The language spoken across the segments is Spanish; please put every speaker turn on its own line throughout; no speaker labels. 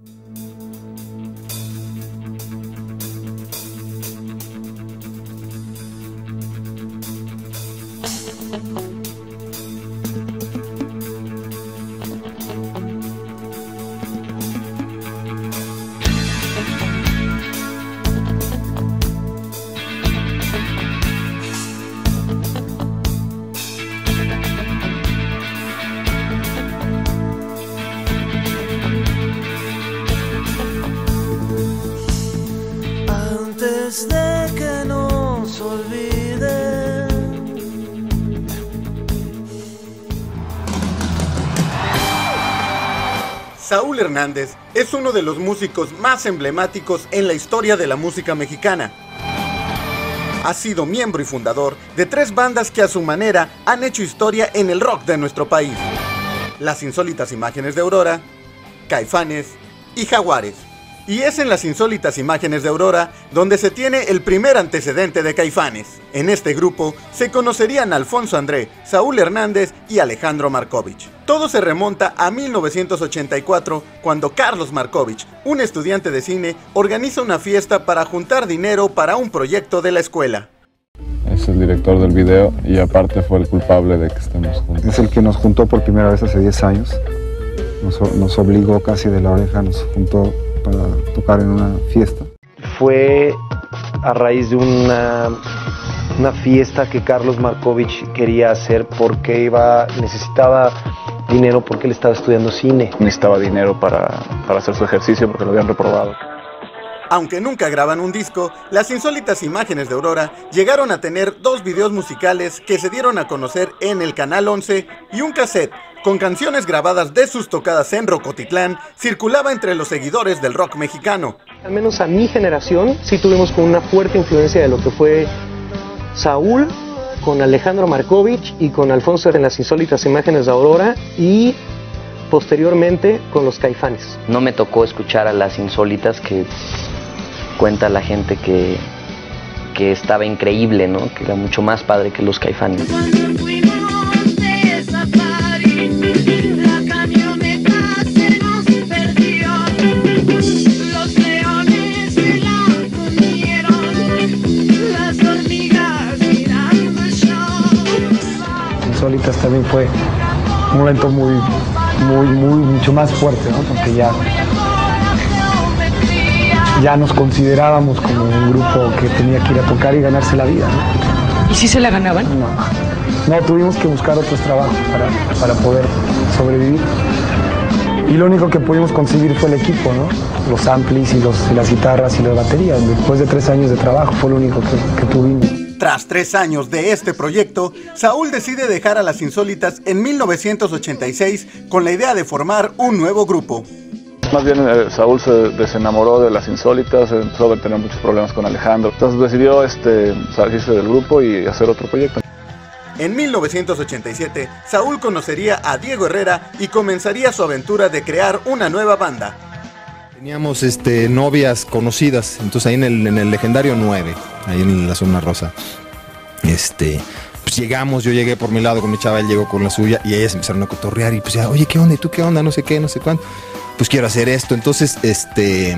Antes
Hernández es uno de los músicos más emblemáticos en la historia de la música mexicana. Ha sido miembro y fundador de tres bandas que a su manera han hecho historia en el rock de nuestro país. Las insólitas imágenes de Aurora, Caifanes y Jaguares. Y es en las insólitas imágenes de Aurora donde se tiene el primer antecedente de Caifanes. En este grupo se conocerían Alfonso André, Saúl Hernández y Alejandro Markovich. Todo se remonta a 1984 cuando Carlos Markovich, un estudiante de cine, organiza una fiesta para juntar dinero para un proyecto de la escuela.
Es el director del video y aparte fue el culpable de que estemos juntos.
Es el que nos juntó por primera vez hace 10 años. Nos, nos obligó casi de la oreja, nos juntó para tocar en una fiesta.
Fue a raíz de una, una fiesta que Carlos Markovich quería hacer porque iba, necesitaba dinero porque él estaba estudiando cine.
Necesitaba dinero para, para hacer su ejercicio porque lo habían reprobado.
Aunque nunca graban un disco, las insólitas imágenes de Aurora llegaron a tener dos videos musicales que se dieron a conocer en el Canal 11 y un cassette con canciones grabadas de sus tocadas en Rocotitlán circulaba entre los seguidores del rock mexicano.
Al menos a mi generación sí tuvimos con una fuerte influencia de lo que fue Saúl con Alejandro Markovich y con Alfonso en las insólitas imágenes de Aurora y posteriormente con los Caifanes.
No me tocó escuchar a las insólitas que cuenta la gente que, que estaba increíble, ¿no? Que era mucho más padre que los Caifanes.
Insólitas también fue un momento muy, muy, muy, mucho más fuerte, ¿no? Porque ya, ya nos considerábamos como un grupo que tenía que ir a tocar y ganarse la vida, ¿no?
¿Y si se la ganaban?
No, no tuvimos que buscar otros trabajos para, para poder sobrevivir. Y lo único que pudimos conseguir fue el equipo, ¿no? Los amplis y, los, y las guitarras y las baterías. Después de tres años de trabajo fue lo único que, que tuvimos.
Tras tres años de este proyecto, Saúl decide dejar a las insólitas en 1986 con la idea de formar un nuevo grupo.
Más bien eh, Saúl se desenamoró de las insólitas, empezó a tener muchos problemas con Alejandro. Entonces decidió este, salirse del grupo y hacer otro proyecto.
En 1987, Saúl conocería a Diego Herrera y comenzaría su aventura de crear una nueva banda.
Teníamos este, novias conocidas, entonces ahí en el, en el legendario 9, ahí en la zona rosa. Este, pues llegamos, yo llegué por mi lado con mi chava, él llegó con la suya y ellas empezaron a cotorrear y pues ya, oye, ¿qué onda? ¿Y tú qué onda? No sé qué, no sé cuánto. Pues quiero hacer esto. Entonces, este,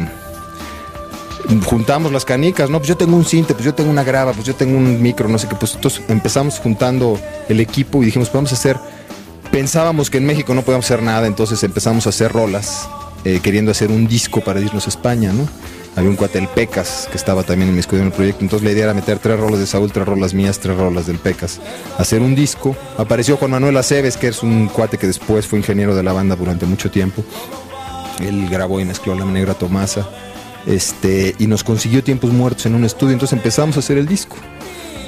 juntamos las canicas, ¿no? Pues yo tengo un cinte, pues yo tengo una grava, pues yo tengo un micro, no sé qué. Pues entonces empezamos juntando el equipo y dijimos, pues vamos a hacer, pensábamos que en México no podíamos hacer nada, entonces empezamos a hacer rolas, eh, queriendo hacer un disco para irnos a España, ¿no? Había un cuate, el Pecas, que estaba también en mi en el proyecto. Entonces la idea era meter tres rolas de Saúl, tres rolas mías, tres rolas del Pecas. Hacer un disco. Apareció Juan Manuel Aceves, que es un cuate que después fue ingeniero de la banda durante mucho tiempo. Él grabó y mezcló La Negra Tomasa. Este, y nos consiguió tiempos muertos en un estudio. Entonces empezamos a hacer el disco.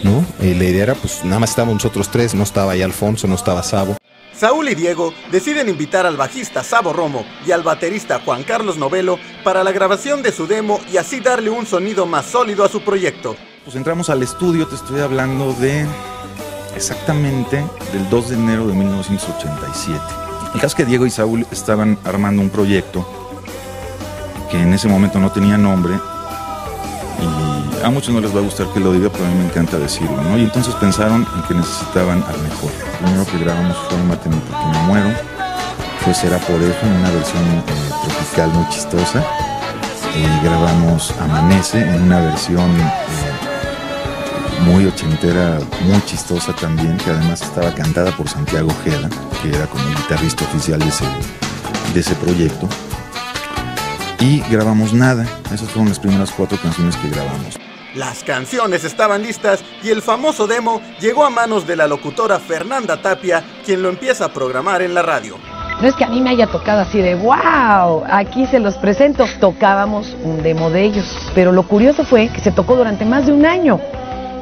¿no? Y la idea era, pues nada más estábamos nosotros tres. No estaba ahí Alfonso, no estaba Sabo.
Saúl y Diego deciden invitar al bajista Sabo Romo y al baterista Juan Carlos Novelo para la grabación de su demo y así darle un sonido más sólido a su proyecto.
Pues entramos al estudio, te estoy hablando de exactamente del 2 de enero de 1987. El caso es que Diego y Saúl estaban armando un proyecto que en ese momento no tenía nombre y a muchos no les va a gustar que lo diga, pero a mí me encanta decirlo, ¿no? Y entonces pensaron en que necesitaban al mejor. Lo primero que grabamos fue Máteme porque me muero. fue Será por eso, en una versión eh, tropical muy chistosa. Eh, grabamos Amanece en una versión eh, muy ochentera, muy chistosa también, que además estaba cantada por Santiago Ojeda, que era como el guitarrista oficial de ese, de ese proyecto. Y grabamos Nada, esas fueron las primeras cuatro canciones que grabamos.
Las canciones estaban listas y el famoso demo llegó a manos de la locutora Fernanda Tapia, quien lo empieza a programar en la radio.
No es que a mí me haya tocado así de wow, aquí se los presento. Tocábamos un demo de ellos, pero lo curioso fue que se tocó durante más de un año.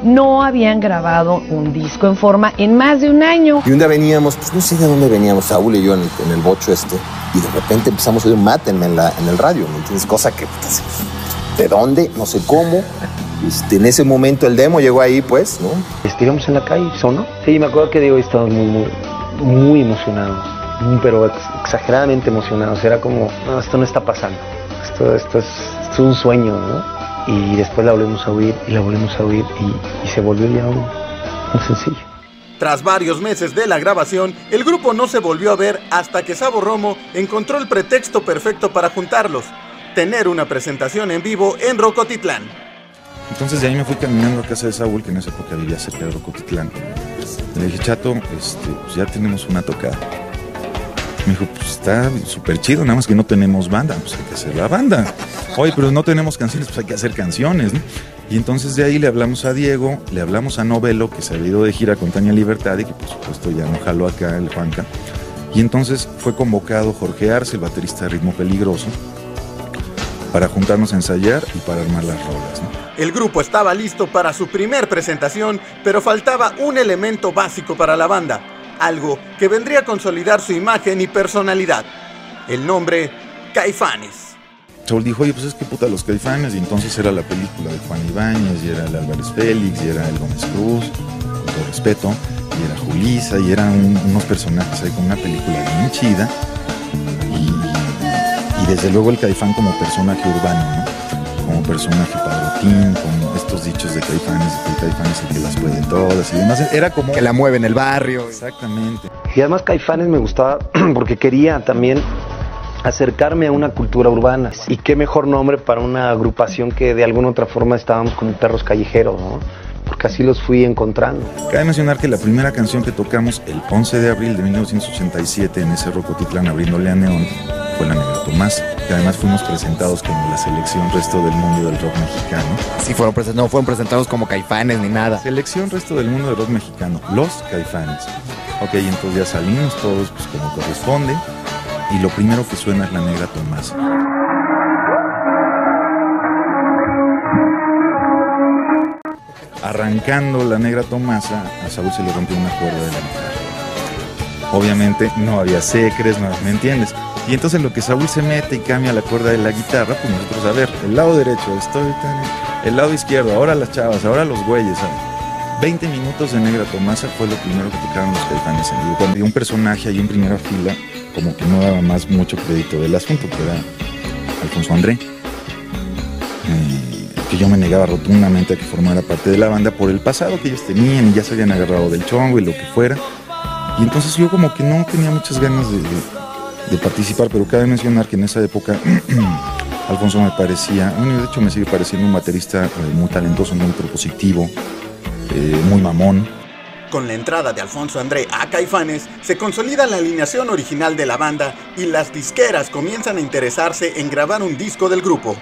No habían grabado un disco en forma en más de un año.
Y un día veníamos, pues no sé de dónde veníamos, Saúl y yo en el, en el bocho este, y de repente empezamos a oír Mátenme en, la, en el radio, ¿me entiendes? Cosa que, pues, ¿de dónde? No sé cómo. Este, en ese momento el demo llegó ahí, pues, ¿no?
Estiramos en la calle, sonó. Sí, me acuerdo que Diego y estábamos muy, muy, muy emocionados, muy, pero ex- exageradamente emocionados. Era como, no, esto no está pasando. Esto, esto, es, esto es un sueño, ¿no? Y después la volvemos a oír y la volvemos a oír y, y se volvió ya un, un sencillo.
Tras varios meses de la grabación, el grupo no se volvió a ver hasta que Sabo Romo encontró el pretexto perfecto para juntarlos, tener una presentación en vivo en Rocotitlán.
Entonces de ahí me fui caminando a casa de Saúl, que en esa época vivía cerca de Rocotitlán. Le dije, chato, este, pues ya tenemos una tocada. Me dijo, pues está súper chido, nada más que no tenemos banda, pues hay que hacer la banda. Oye, pero no tenemos canciones, pues hay que hacer canciones, ¿no? Y entonces de ahí le hablamos a Diego, le hablamos a Novelo, que se había ido de gira con Tania Libertad y que por supuesto ya no jaló acá el Juanca. Y entonces fue convocado Jorge Arce, el baterista de Ritmo Peligroso, para juntarnos a ensayar y para armar las rolas.
El grupo estaba listo para su primer presentación, pero faltaba un elemento básico para la banda, algo que vendría a consolidar su imagen y personalidad. El nombre, Caifanes.
Saúl dijo, oye, pues es que puta los caifanes, y entonces era la película de Juan Ibáñez, y era el Álvarez Félix, y era el Gómez Cruz, con todo respeto, y era Julisa, y eran un- unos personajes ahí con una película bien chida, y, y desde luego el caifán como personaje urbano, ¿no? Como personaje padrotín, con estos dichos de caifanes, de que el caifán es el que las puede todas, y demás, era como...
Que la mueve en el barrio.
Exactamente.
Y además Caifanes me gustaba porque quería también acercarme a una cultura urbana. Y qué mejor nombre para una agrupación que de alguna otra forma estábamos como perros callejeros, ¿no? Porque así los fui encontrando.
Cabe mencionar que la primera canción que tocamos el 11 de abril de 1987 en ese Rocotitlán abriéndole a Neón fue La Negra Tomás, que además fuimos presentados como la selección resto del mundo del rock mexicano.
Sí, fueron no fueron presentados como caifanes ni nada.
Selección resto del mundo del rock mexicano, los caifanes. Ok, entonces ya salimos todos pues como corresponde y lo primero que suena es La Negra Tomás. Arrancando la negra Tomasa, a Saúl se le rompió una cuerda de la guitarra. Obviamente no había secres, no, ¿me entiendes? Y entonces lo que Saúl se mete y cambia la cuerda de la guitarra, pues nosotros, a ver, el lado derecho, estoy tan... El lado izquierdo, ahora las chavas, ahora los güeyes, ¿sabes? 20 minutos de Negra Tomasa fue lo primero que tocaron los caifanes en vivo. Cuando había un personaje ahí en primera fila, como que no daba más mucho crédito del asunto, que era Alfonso André. Eh, que yo me negaba rotundamente a que formara parte de la banda por el pasado que ellos tenían y ya se habían agarrado del chongo y lo que fuera. Y entonces yo como que no tenía muchas ganas de, de- de participar, pero cabe mencionar que en esa época Alfonso me parecía, bueno, de hecho me sigue pareciendo un baterista eh, muy talentoso, muy propositivo, eh, muy mamón.
Con la entrada de Alfonso André a Caifanes, se consolida la alineación original de la banda y las disqueras comienzan a interesarse en grabar un disco del grupo.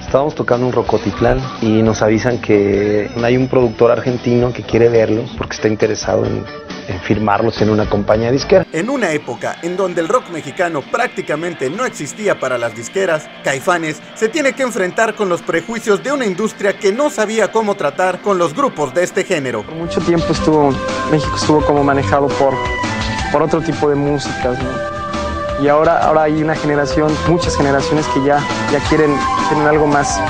Estábamos tocando un Rocotitlán y nos avisan que hay un productor argentino que quiere verlos porque está interesado en, en firmarlos en una compañía disquera.
En una época en donde el rock mexicano prácticamente no existía para las disqueras, Caifanes se tiene que enfrentar con los prejuicios de una industria que no sabía cómo tratar con los grupos de este género.
Por mucho tiempo estuvo, México estuvo como manejado por, por otro tipo de músicas, ¿no? Y ahora, ahora hay una generación, muchas generaciones que ya, ya quieren tener algo más,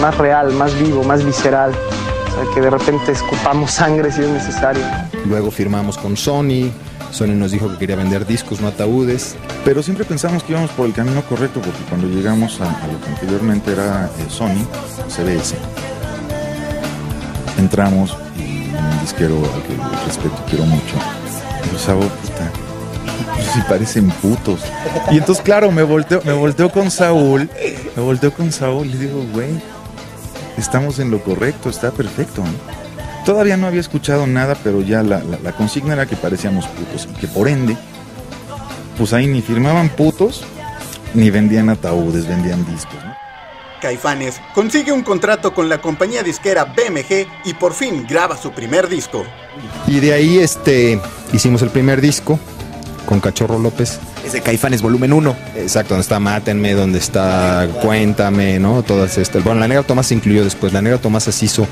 más real, más vivo, más visceral. Que de repente escupamos sangre si es necesario.
Luego firmamos con Sony. Sony nos dijo que quería vender discos, no ataúdes.
Pero siempre pensamos que íbamos por el camino correcto, porque cuando llegamos a, lo que anteriormente era eh, Sony, CBS, entramos y un disquero al que respeto quiero mucho, Sabo, puta, si parecen putos. Y entonces, claro, me volteo, me volteo con Saúl, me volteo con Saúl y digo, güey, estamos en lo correcto, está perfecto. ¿no? Todavía no había escuchado nada, pero ya la, la- la consigna era que parecíamos putos y que por ende, pues ahí ni firmaban putos, ni vendían ataúdes, vendían discos. ¿no?
Caifanes consigue un contrato con la compañía disquera BMG y por fin graba su primer disco.
Y de ahí este, hicimos el primer disco con Cachorro López.
Es de Caifanes volumen 1.
Exacto, donde está Mátenme, donde está Cuéntame, ¿no? Todas estas. Bueno, la Negra Tomás se incluyó después. La Negra Tomás se hizo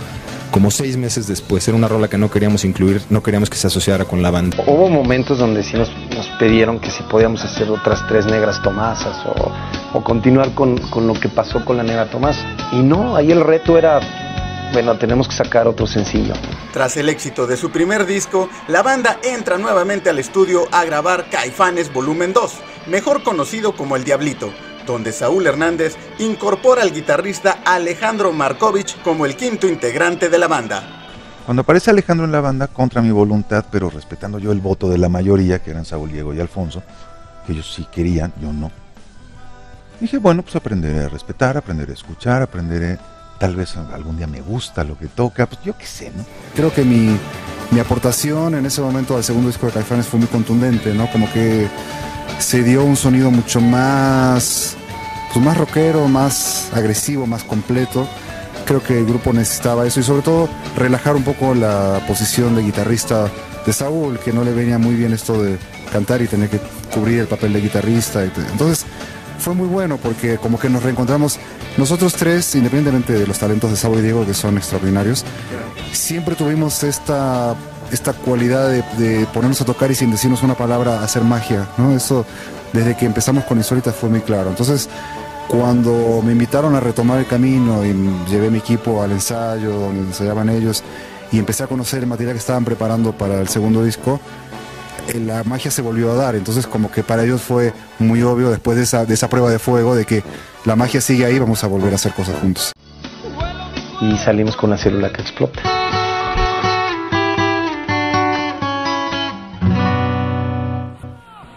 como seis meses después. Era una rola que no queríamos incluir, no queríamos que se asociara con la banda.
Hubo momentos donde sí nos, nos pidieron que si podíamos hacer otras tres negras Tomasas o, o continuar con, con lo que pasó con la negra Tomás. Y no, ahí el reto era, bueno, tenemos que sacar otro sencillo.
Tras el éxito de su primer disco, la banda entra nuevamente al estudio a grabar Caifanes Volumen 2, mejor conocido como El Diablito, donde Saúl Hernández incorpora al guitarrista Alejandro Markovich como el quinto integrante de la banda.
Cuando aparece Alejandro en la banda, contra mi voluntad, pero respetando yo el voto de la mayoría, que eran Saúl, Diego y Alfonso, que ellos sí querían, yo no. Dije, bueno, pues aprenderé a respetar, aprenderé a escuchar, aprenderé, tal vez algún día me gusta lo que toca, pues yo qué sé, ¿no?
Creo que mi, mi aportación en ese momento al segundo disco de Caifanes fue muy contundente, ¿no? Como que se dio un sonido mucho más, pues más rockero, más agresivo, más completo. Creo que el grupo necesitaba eso y sobre todo relajar un poco la posición de guitarrista de Saúl, que no le venía muy bien esto de cantar y tener que cubrir el papel de guitarrista. Entonces fue muy bueno porque como que nos reencontramos nosotros tres, independientemente de los talentos de Saúl y Diego, que son extraordinarios, siempre tuvimos esta, esta cualidad de, ponernos a tocar y sin decirnos una palabra hacer magia, ¿no? Eso desde que empezamos con Insólita fue muy claro. Entonces, cuando me invitaron a retomar el camino y llevé mi equipo al ensayo donde ensayaban ellos y empecé a conocer el material que estaban preparando para el segundo disco, la magia se volvió a dar. Entonces como que para ellos fue muy obvio después de esa, de esa prueba de fuego de que la magia sigue ahí, vamos a volver a hacer cosas juntos.
Y salimos con la célula que explota.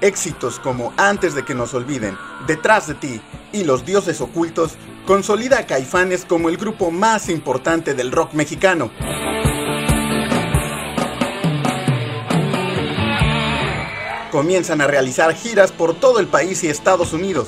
Éxitos como Antes de que nos olviden, Detrás de ti y Los dioses ocultos consolida a Caifanes como el grupo más importante del rock mexicano. Comienzan a realizar giras por todo el país y Estados Unidos.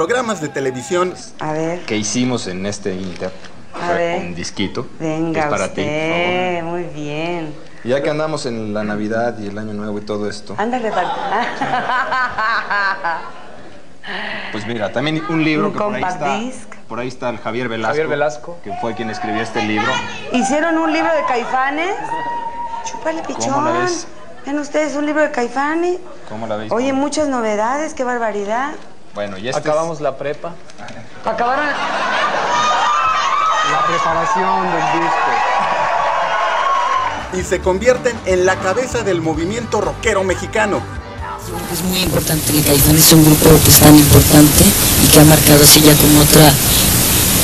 Programas de televisión
A ver,
que hicimos en este Inter.
A ver.
Un disquito.
venga
es para ti, por favor.
usted, muy bien.
Ya que andamos en la Navidad y el Año Nuevo y todo esto,
Anda repartiendo.
pues mira, también un libro
Un
que por ahí está. Por ahí está el Javier Velasco.
Javier Velasco.
Que fue quien escribió este libro.
¿Hicieron un libro de caifanes? Chúpale, pichón.
¿Cómo la ves?
Ven ustedes un libro de caifanes.
¿Cómo la veis?
Oye, muchas novedades, qué barbaridad.
Bueno, y este
Acabamos la prepa.
Acabaron.
La preparación del disco.
y se convierten en la cabeza del movimiento rockero mexicano.
Es muy importante que es un grupo que es tan importante y que ha marcado así ya como otra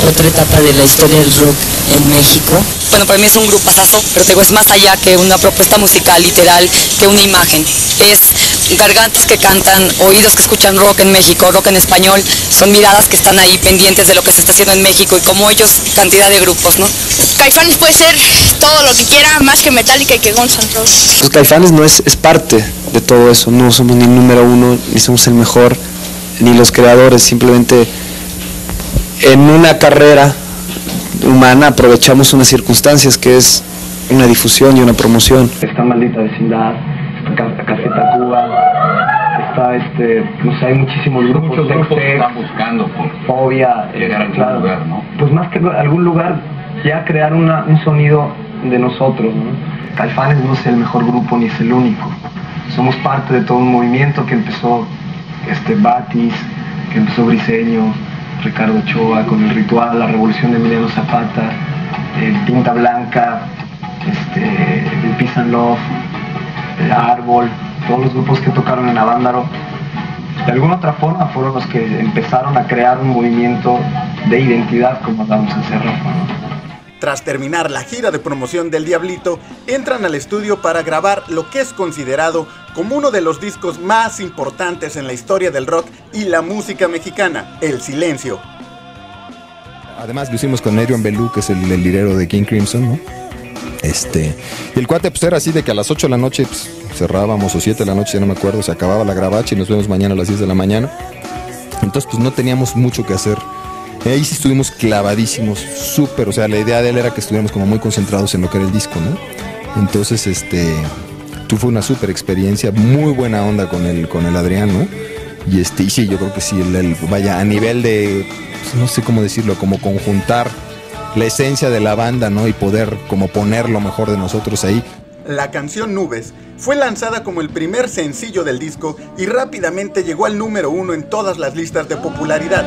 otra etapa de la historia del rock en México.
Bueno, para mí es un grupazazo, pero te digo, es más allá que una propuesta musical literal, que una imagen. Es gargantas que cantan, oídos que escuchan rock en México, rock en español, son miradas que están ahí pendientes de lo que se está haciendo en México y como ellos, cantidad de grupos, ¿no?
Caifanes puede ser todo lo que quiera, más que Metallica y que Guns N' Roses.
Los Caifanes no es, es parte de todo eso, no somos ni el número uno, ni somos el mejor, ni los creadores, simplemente en una carrera humana aprovechamos unas circunstancias que es una difusión y una promoción.
Esta maldita vecindad,
este, pues hay muchísimos grupos.
Muchos grupos
Tex-Tex,
están buscando por
Fobia,
llegar a algún
claro.
lugar, ¿no?
Pues más que algún lugar, ya crear una- un sonido de nosotros. ¿no? Caifanes no es el mejor grupo ni es el único. Somos parte de todo un movimiento que empezó este, Batis, que empezó Briseño, Ricardo Ochoa con el ritual, la revolución de Emiliano Zapata, el Tinta Blanca, este, el Peace and Love, el Árbol, todos los grupos que tocaron en Avándaro de alguna otra forma fueron los que empezaron a crear un movimiento de identidad como hablamos en Serra.
Tras terminar la gira de promoción del Diablito, entran al estudio para grabar lo que es considerado como uno de los discos más importantes en la historia del rock y la música mexicana, El Silencio.
Además lo hicimos con Adrian Belú, que es el, el lirero de King Crimson, ¿no? Este, y el cuate pues era así de que a las 8 de la noche pues, cerrábamos o 7 de la noche, ya no me acuerdo, se acababa la grabacha y nos vemos mañana a las 10 de la mañana. Entonces pues no teníamos mucho que hacer. Ahí sí estuvimos clavadísimos, súper, o sea, la idea de él era que estuviéramos como muy concentrados en lo que era el disco, ¿no? Entonces, este, tú fue una súper experiencia, muy buena onda con el, con el Adrián. Y este, y sí, yo creo que sí, el, el- vaya, a nivel de, pues, no sé cómo decirlo, como conjuntar la esencia de la banda, ¿no? Y poder como poner lo mejor de nosotros ahí.
La canción Nubes fue lanzada como el primer sencillo del disco y rápidamente llegó al número uno en todas las listas de popularidad.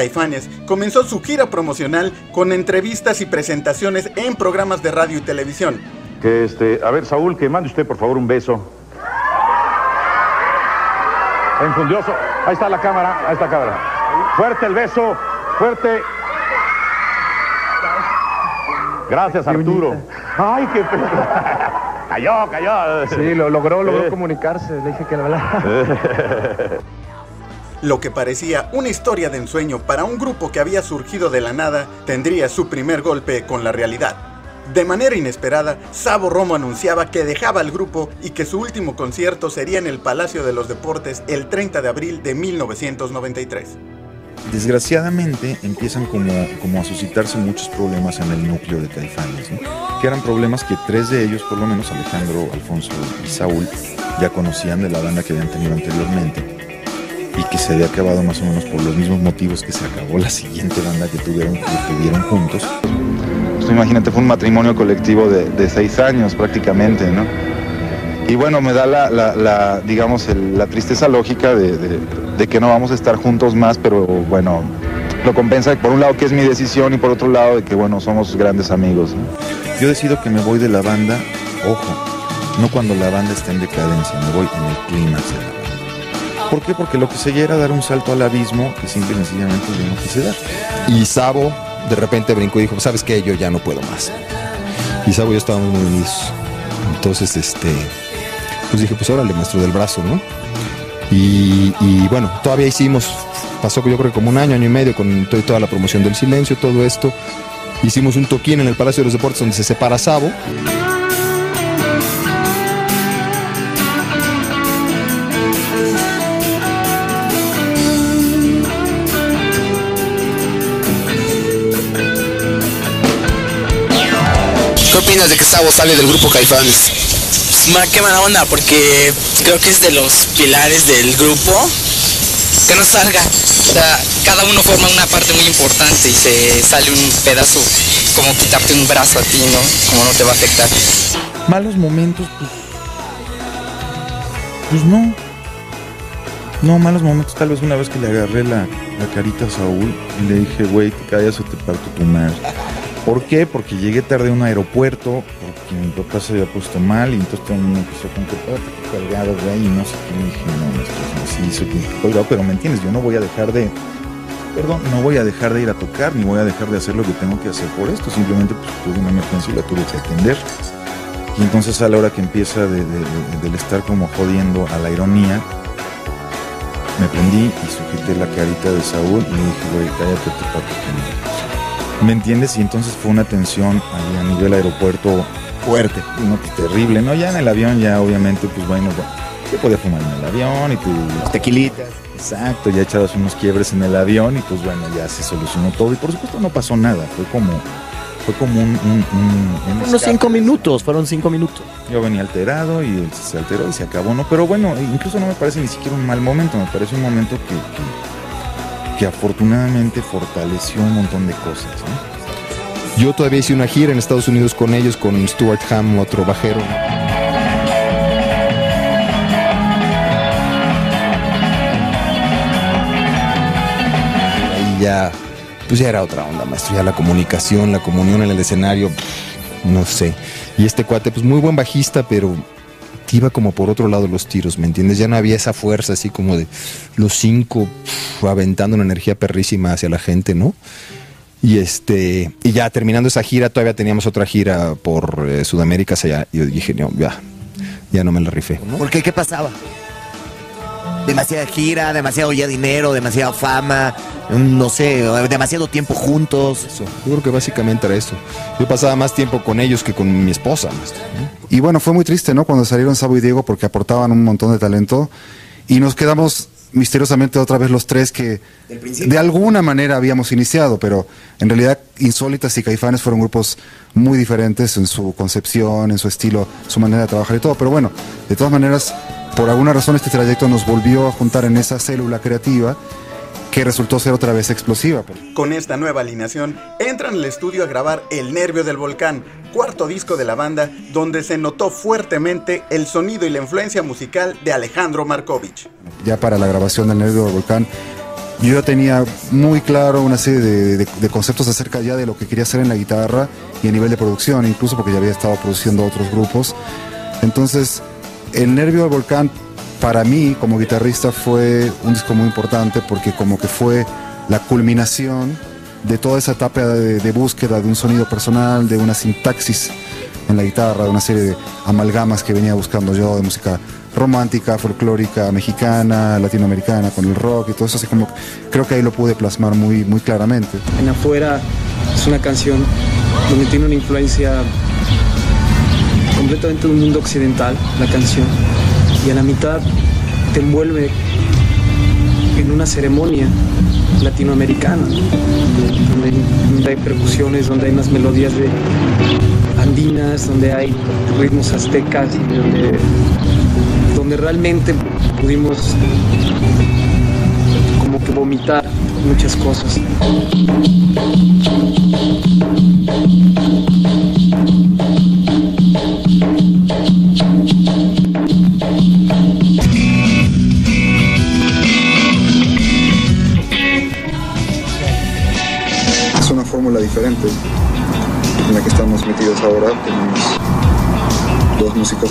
Caifanes comenzó su gira promocional con entrevistas y presentaciones en programas de radio y televisión.
Que este, a ver, Saúl, que mande usted por favor un beso. Enfundioso. Ahí está la cámara, ahí está la cámara. Fuerte el beso, fuerte. Gracias, Arturo. Ay, qué pena. Cayó, cayó.
Sí, lo logró, logró
Eh.
comunicarse. Le dije que le hablara.
Lo que parecía una historia de ensueño para un grupo que había surgido de la nada tendría su primer golpe con la realidad. De manera inesperada, Sabo Romo anunciaba que dejaba el grupo y que su último concierto sería en el Palacio de los Deportes el 30 de abril de 1993.
Desgraciadamente empiezan como, como a suscitarse muchos problemas en el núcleo de Caifanes, que eran problemas que tres de ellos, por lo menos Alejandro, Alfonso y Saúl, ya conocían de la banda que habían tenido anteriormente y que se había acabado más o menos por los mismos motivos que se acabó la siguiente banda que tuvieron, que tuvieron juntos. Pues imagínate, fue un matrimonio colectivo de, de seis años prácticamente, ¿no? Y bueno, me da la, la- la, digamos, el- la tristeza lógica de, de- de que no vamos a estar juntos más, pero bueno, lo compensa por un lado que es mi decisión y por otro lado de que, bueno, somos grandes amigos. ¿no? Yo decido que me voy de la banda, ojo, no cuando la banda está en decadencia, me voy en el clímax de la. ¿Por qué? Porque lo que seguía era dar un salto al abismo que simple y sencillamente yo no quise.
Y Sabo de repente brincó y dijo, ¿sabes qué? Yo ya no puedo más. Y Sabo y yo estábamos muy unidos. Entonces, este, pues dije, pues órale, maestro del brazo, ¿no? Y, bueno, todavía hicimos, pasó yo creo que como un año, año y medio con to- toda la promoción del silencio, todo esto. Hicimos un toquín en el Palacio de los Deportes donde se separa Sabo.
Opinas de que Sabo sale del grupo Caifanes?
Qué mala onda, porque creo que es de los pilares del grupo. Que no salga. O sea, cada uno forma una parte muy importante y se sale un pedazo, como quitarte un brazo a ti, ¿no? Como no te va a afectar.
Malos momentos, pues. Pues no. No, malos momentos. Tal vez una vez que le agarré la, la carita a Saúl y le dije, güey, te callas o te parto tu madre. ¿Por qué? Porque llegué tarde a un aeropuerto, porque mi papá se había puesto mal y entonces todo el mundo empezó con que "Ah, qué colgado, güey, y no sé qué. Y dije, no, esto es así, soy colgado, pero me entiendes, yo no voy a dejar de. Perdón, no voy a dejar de ir a tocar, ni voy a dejar de hacer lo que tengo que hacer por esto. Simplemente pues, tuve una emergencia y la tuve que atender. Y entonces a la hora que empieza de, de- de- del estar como jodiendo a la ironía, me prendí y sujeté la carita de Saúl y le dije, güey, cállate, tu madre". ¿Me entiendes? Y entonces fue una tensión ahí a nivel aeropuerto
Fuerte.
no, pues, terrible, ¿no? Ya en el avión, ya obviamente, pues bueno, yo podía fumar en el avión y tu
tequilitas.
Exacto, ya echadas unos quiebres en el avión y pues bueno, ya se solucionó todo. Y por supuesto no pasó nada, fue como, fue como un, un, un- un
Unos cinco minutos, fueron cinco minutos.
Yo venía alterado y él se alteró y se acabó, ¿no? Pero bueno, incluso no me parece ni siquiera un mal momento, me parece un momento que, que, que afortunadamente fortaleció un montón de cosas, ¿no?
Yo todavía hice una gira en Estados Unidos con ellos, con Stuart Ham, otro bajero. Ahí ya, pues ya era otra onda, maestro. Ya la comunicación, la comunión en el escenario, pff, no sé. Y este cuate, pues muy buen bajista, pero iba como por otro lado los tiros, ¿me entiendes? Ya no había esa fuerza así como de los cinco aventando una energía perrísima hacia la gente, ¿no? Y este, y ya terminando esa gira, todavía teníamos otra gira por eh, Sudamérica hacia. Y yo dije, no, ya, ya no me la rifé.
¿Por qué? ¿Qué pasaba? Demasiada gira, demasiado ya dinero, demasiada fama, mm, no sé, demasiado tiempo juntos.
Yo creo que básicamente era eso. Yo pasaba más tiempo con ellos que con mi esposa.
Y bueno, fue muy triste, ¿no? Cuando salieron Sabo y Diego porque aportaban un montón de talento y nos quedamos misteriosamente otra vez los tres que de alguna manera habíamos iniciado, pero en realidad Insólitas y Caifanes fueron grupos muy diferentes en su concepción, en su estilo, su manera de trabajar y todo. Pero bueno, de todas maneras, por alguna razón este trayecto nos volvió a juntar en esa célula creativa que resultó ser otra vez explosiva.
Con esta nueva alineación, entran al estudio a grabar El Nervio del Volcán, cuarto disco de la banda, donde se notó fuertemente el sonido y la influencia musical de Alejandro Markovich.
ya para la grabación del Nervio del Volcán, yo ya tenía muy claro una serie de, de- de conceptos acerca ya de lo que quería hacer en la guitarra y a nivel de producción, incluso porque ya había estado produciendo otros grupos. Entonces, el Nervio del Volcán para mí como guitarrista fue un disco muy importante porque como que fue la culminación de toda esa etapa de, búsqueda de un sonido personal, de una sintaxis en la guitarra, de una serie de amalgamas que venía buscando yo de música romántica, folclórica, mexicana, latinoamericana, con el rock y todo eso, así como creo que ahí lo pude plasmar muy, muy claramente.
En afuera es una canción donde tiene una influencia completamente un mundo occidental, la canción, y a la mitad te envuelve en una ceremonia latinoamericana, donde, hay percusiones, donde hay unas melodías de andinas, donde hay ritmos aztecas, donde realmente pudimos como que vomitar muchas cosas.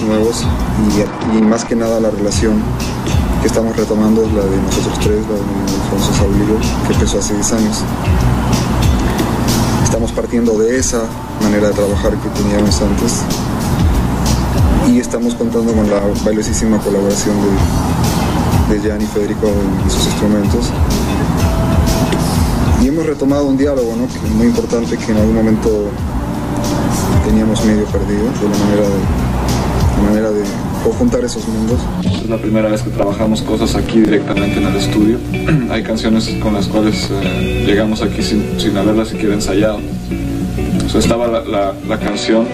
Nuevos y, y más que nada la relación que estamos retomando es la de nosotros tres, la de Alfonso Saulillo, que empezó hace 10 años. Estamos partiendo de esa manera de trabajar que teníamos antes y estamos contando con la valiosísima colaboración de, de Gianni Federico en sus instrumentos. Y hemos retomado un diálogo, que es muy importante que en algún momento teníamos medio perdido, de la manera de, manera de conjuntar esos mundos.
Es la primera vez que trabajamos cosas aquí directamente en el estudio. Hay canciones con las cuales eh, llegamos aquí sin, sin haberlas siquiera ensayado. O sea, estaba la, la- la canción,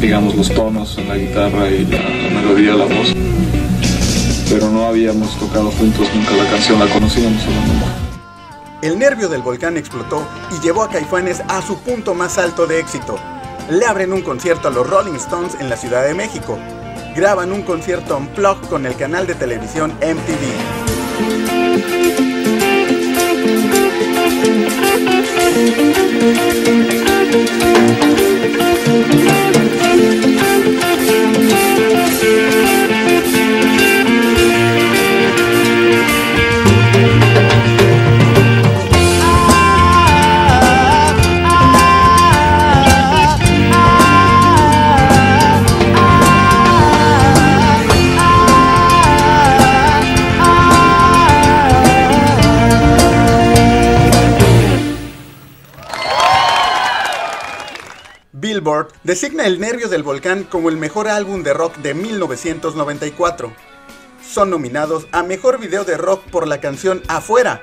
digamos los tonos en la guitarra y la, la melodía, la voz, pero no habíamos tocado juntos nunca la canción, la conocíamos solamente.
El nervio del volcán explotó y llevó a Caifanes a su punto más alto de éxito le abren un concierto a los Rolling Stones en la Ciudad de México, graban un concierto en plug con el canal de televisión MTV. Designa El Nervio del Volcán como el mejor álbum de rock de 1994. Son nominados a Mejor Video de Rock por la canción Afuera.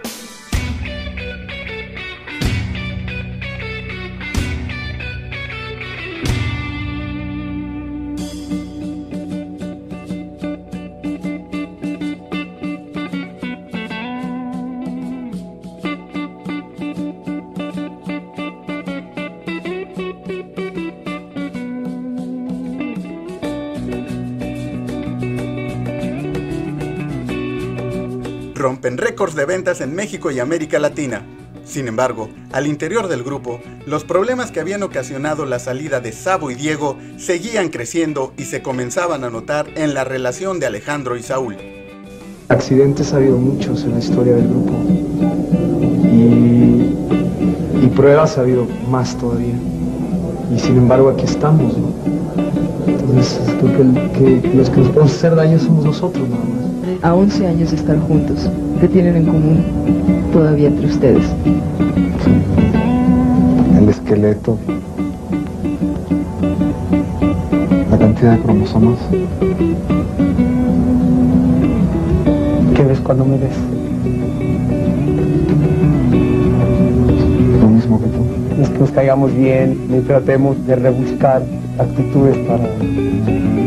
Récords de ventas en México y América Latina. Sin embargo, al interior del grupo, los problemas que habían ocasionado la salida de Sabo y Diego seguían creciendo y se comenzaban a notar en la relación de Alejandro y Saúl.
Accidentes ha habido muchos en la historia del grupo y, pruebas ha habido más todavía. Y sin embargo aquí estamos. Entonces creo que, que los que nos podemos hacer daño somos nosotros nada más.
A 11 años de estar juntos, ¿qué tienen en común todavía entre ustedes?
El esqueleto, la cantidad de cromosomas.
¿Qué ves cuando me ves?
Lo mismo que tú.
Es que nos caigamos bien, ni tratemos de rebuscar actitudes para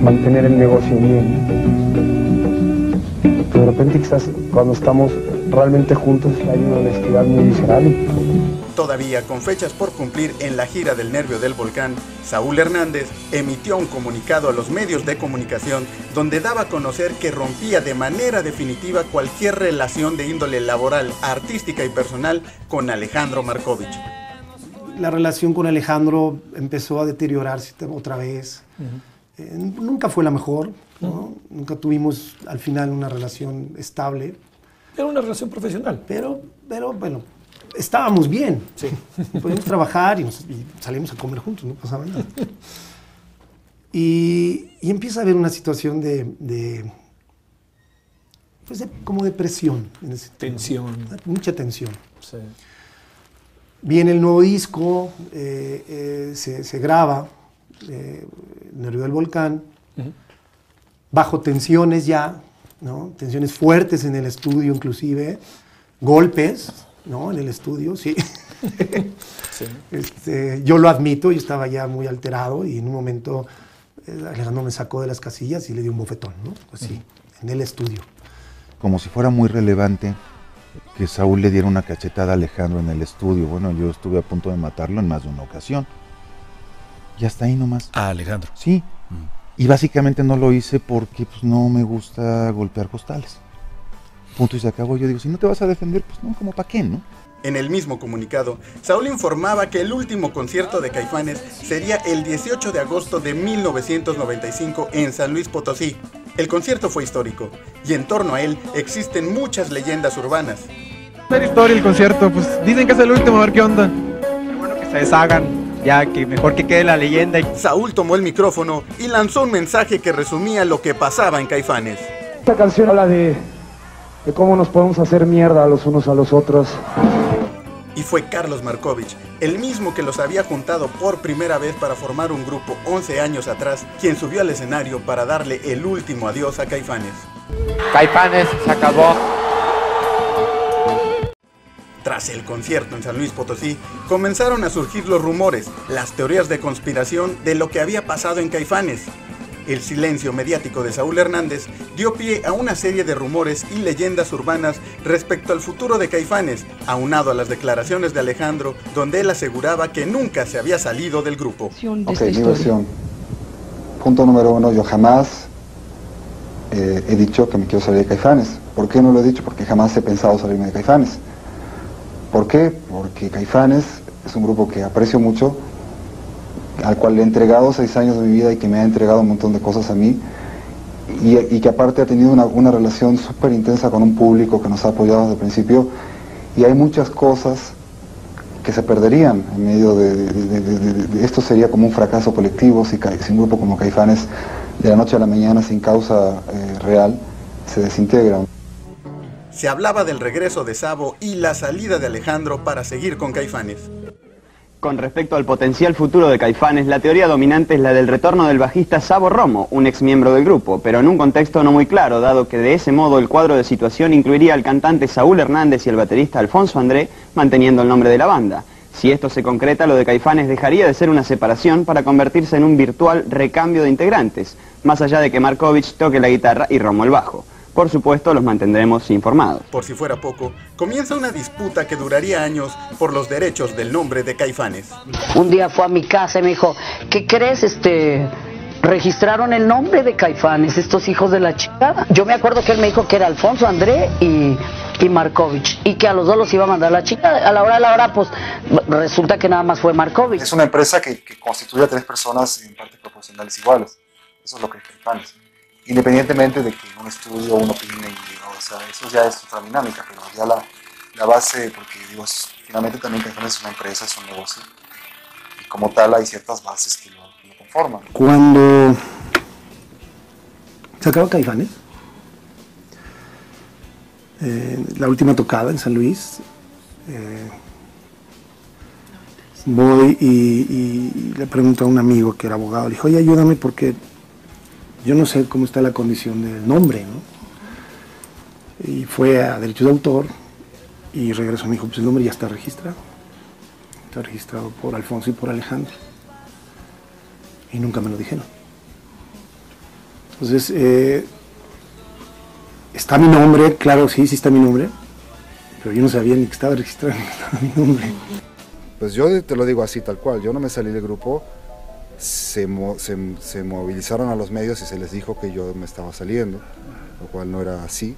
mantener el negocio bien. De repente quizás cuando estamos realmente juntos hay una honestidad muy visceral.
Todavía con fechas por cumplir en la gira del Nervio del Volcán, Saúl Hernández emitió un comunicado a los medios de comunicación donde daba a conocer que rompía de manera definitiva cualquier relación de índole laboral, artística y personal con Alejandro Markovich.
La relación con Alejandro empezó a deteriorarse otra vez. Eh, nunca fue la mejor, ¿no? nunca tuvimos al final una relación estable.
Era una relación profesional.
Pero, pero bueno, estábamos bien. Podíamos trabajar y, nos- y salimos a comer juntos, no pasaba nada. Y, y empieza a haber una situación de, de, pues de- como de presión. en ese-
Tensión.
Mucha tensión.
Sí.
Viene el nuevo disco, eh, eh, se, se graba, eh, Nervio del Volcán, bajo tensiones ya, ¿no? Tensiones fuertes en el estudio inclusive, golpes, ¿no? En el estudio, sí. Este, yo lo admito, yo estaba ya muy alterado y en un momento eh, Alejandro me sacó de las casillas y le dio un bofetón, ¿no? Así, en el estudio.
como si fuera muy relevante que Saúl le diera una cachetada a Alejandro en el estudio. Bueno, yo estuve a punto de matarlo en más de una ocasión. Y hasta ahí nomás.
A Alejandro.
Sí. Y básicamente no lo hice porque pues, no me gusta golpear costales. Punto y se acabó. Yo digo, si no te vas a defender, pues no, como para qué, ¿no?
En el mismo comunicado, Saúl informaba que el último concierto de Caifanes sería el 18 de agosto de 1995 en San Luis Potosí. El concierto fue histórico y en torno a él existen muchas leyendas urbanas.
hacer historia el concierto, pues dicen que es el último, a ver qué onda. bueno que se deshagan, ya que mejor que quede la leyenda.
Saúl tomó el micrófono y lanzó un mensaje que resumía lo que pasaba en Caifanes.
Esta canción habla de, de cómo nos podemos hacer mierda los unos a los otros.
Y fue Carlos Markovich, el mismo que los había juntado por primera vez para formar un grupo 11 años atrás, quien subió al escenario para darle el último adiós a Caifanes.
Caifanes, se acabó.
Tras el concierto en San Luis Potosí, comenzaron a surgir los rumores, las teorías de conspiración de lo que había pasado en Caifanes. El silencio mediático de Saúl Hernández dio pie a una serie de rumores y leyendas urbanas respecto al futuro de Caifanes, aunado a las declaraciones de Alejandro, donde él aseguraba que nunca se había salido del grupo.
Ok, mi versión. Punto número uno, yo jamás eh, he dicho que me quiero salir de Caifanes. ¿Por qué no lo he dicho? Porque jamás he pensado salirme de Caifanes. ¿Por qué? Porque Caifanes es un grupo que aprecio mucho, al cual le he entregado seis años de mi vida y que me ha entregado un montón de cosas a mí, y, que aparte ha tenido una, relación súper intensa con un público que nos ha apoyado desde el principio, y hay muchas cosas que se perderían en medio de, esto sería como un fracaso colectivo si un grupo como Caifanes de la noche a la mañana sin causa eh, real se desintegra.
Se hablaba del regreso de Sabo y la salida de Alejandro para seguir con Caifanes.
Con respecto al potencial futuro de Caifanes, la teoría dominante es la del retorno del bajista Sabo Romo, un ex miembro del grupo, pero en un contexto no muy claro, dado que de ese modo el cuadro de situación incluiría al cantante Saúl Hernández y al baterista Alfonso André, manteniendo el nombre de la banda. Si esto se concreta, lo de Caifanes dejaría de ser una separación para convertirse en un virtual recambio de integrantes, más allá de que Markovich toque la guitarra y Romo el bajo. Por supuesto, los mantendremos informados.
Por si fuera poco, comienza una disputa que duraría años por los derechos del nombre de Caifanes.
Un día fue a mi casa y me dijo, ¿qué crees? Este, registraron el nombre de Caifanes, estos hijos de la chica. Yo me acuerdo que él me dijo que era Alfonso André y, y Markovich, y que a los dos los iba a mandar la chica. A la hora de la hora, pues resulta que nada más fue Markovich.
Es una empresa que, que constituye a tres personas en partes proporcionales iguales. Eso es lo que es Caifanes. Independientemente de que en un estudio uno opine, y, o sea, eso ya es otra dinámica, pero ya la, la base, porque digo, finalmente también Caifanes es una empresa, es un negocio, y como tal hay ciertas bases que lo, conforman.
Cuando se Caifanes, eh, la última tocada en San Luis, eh, voy y, y le pregunto a un amigo que era abogado, le dijo, oye, ayúdame porque yo no sé cómo está la condición del nombre, ¿no? Y fue a derechos de autor y regresó me dijo, pues el nombre ya está registrado. Está registrado por Alfonso y por Alejandro. Y nunca me lo dijeron. Entonces, eh, está mi nombre, claro, sí, sí está mi nombre, pero yo no sabía ni que estaba registrado mi nombre.
Pues yo te lo digo así, tal cual. Yo no me salí del grupo, se, mo- se, se movilizaron a los medios y se les dijo que yo me estaba saliendo, lo cual no era así.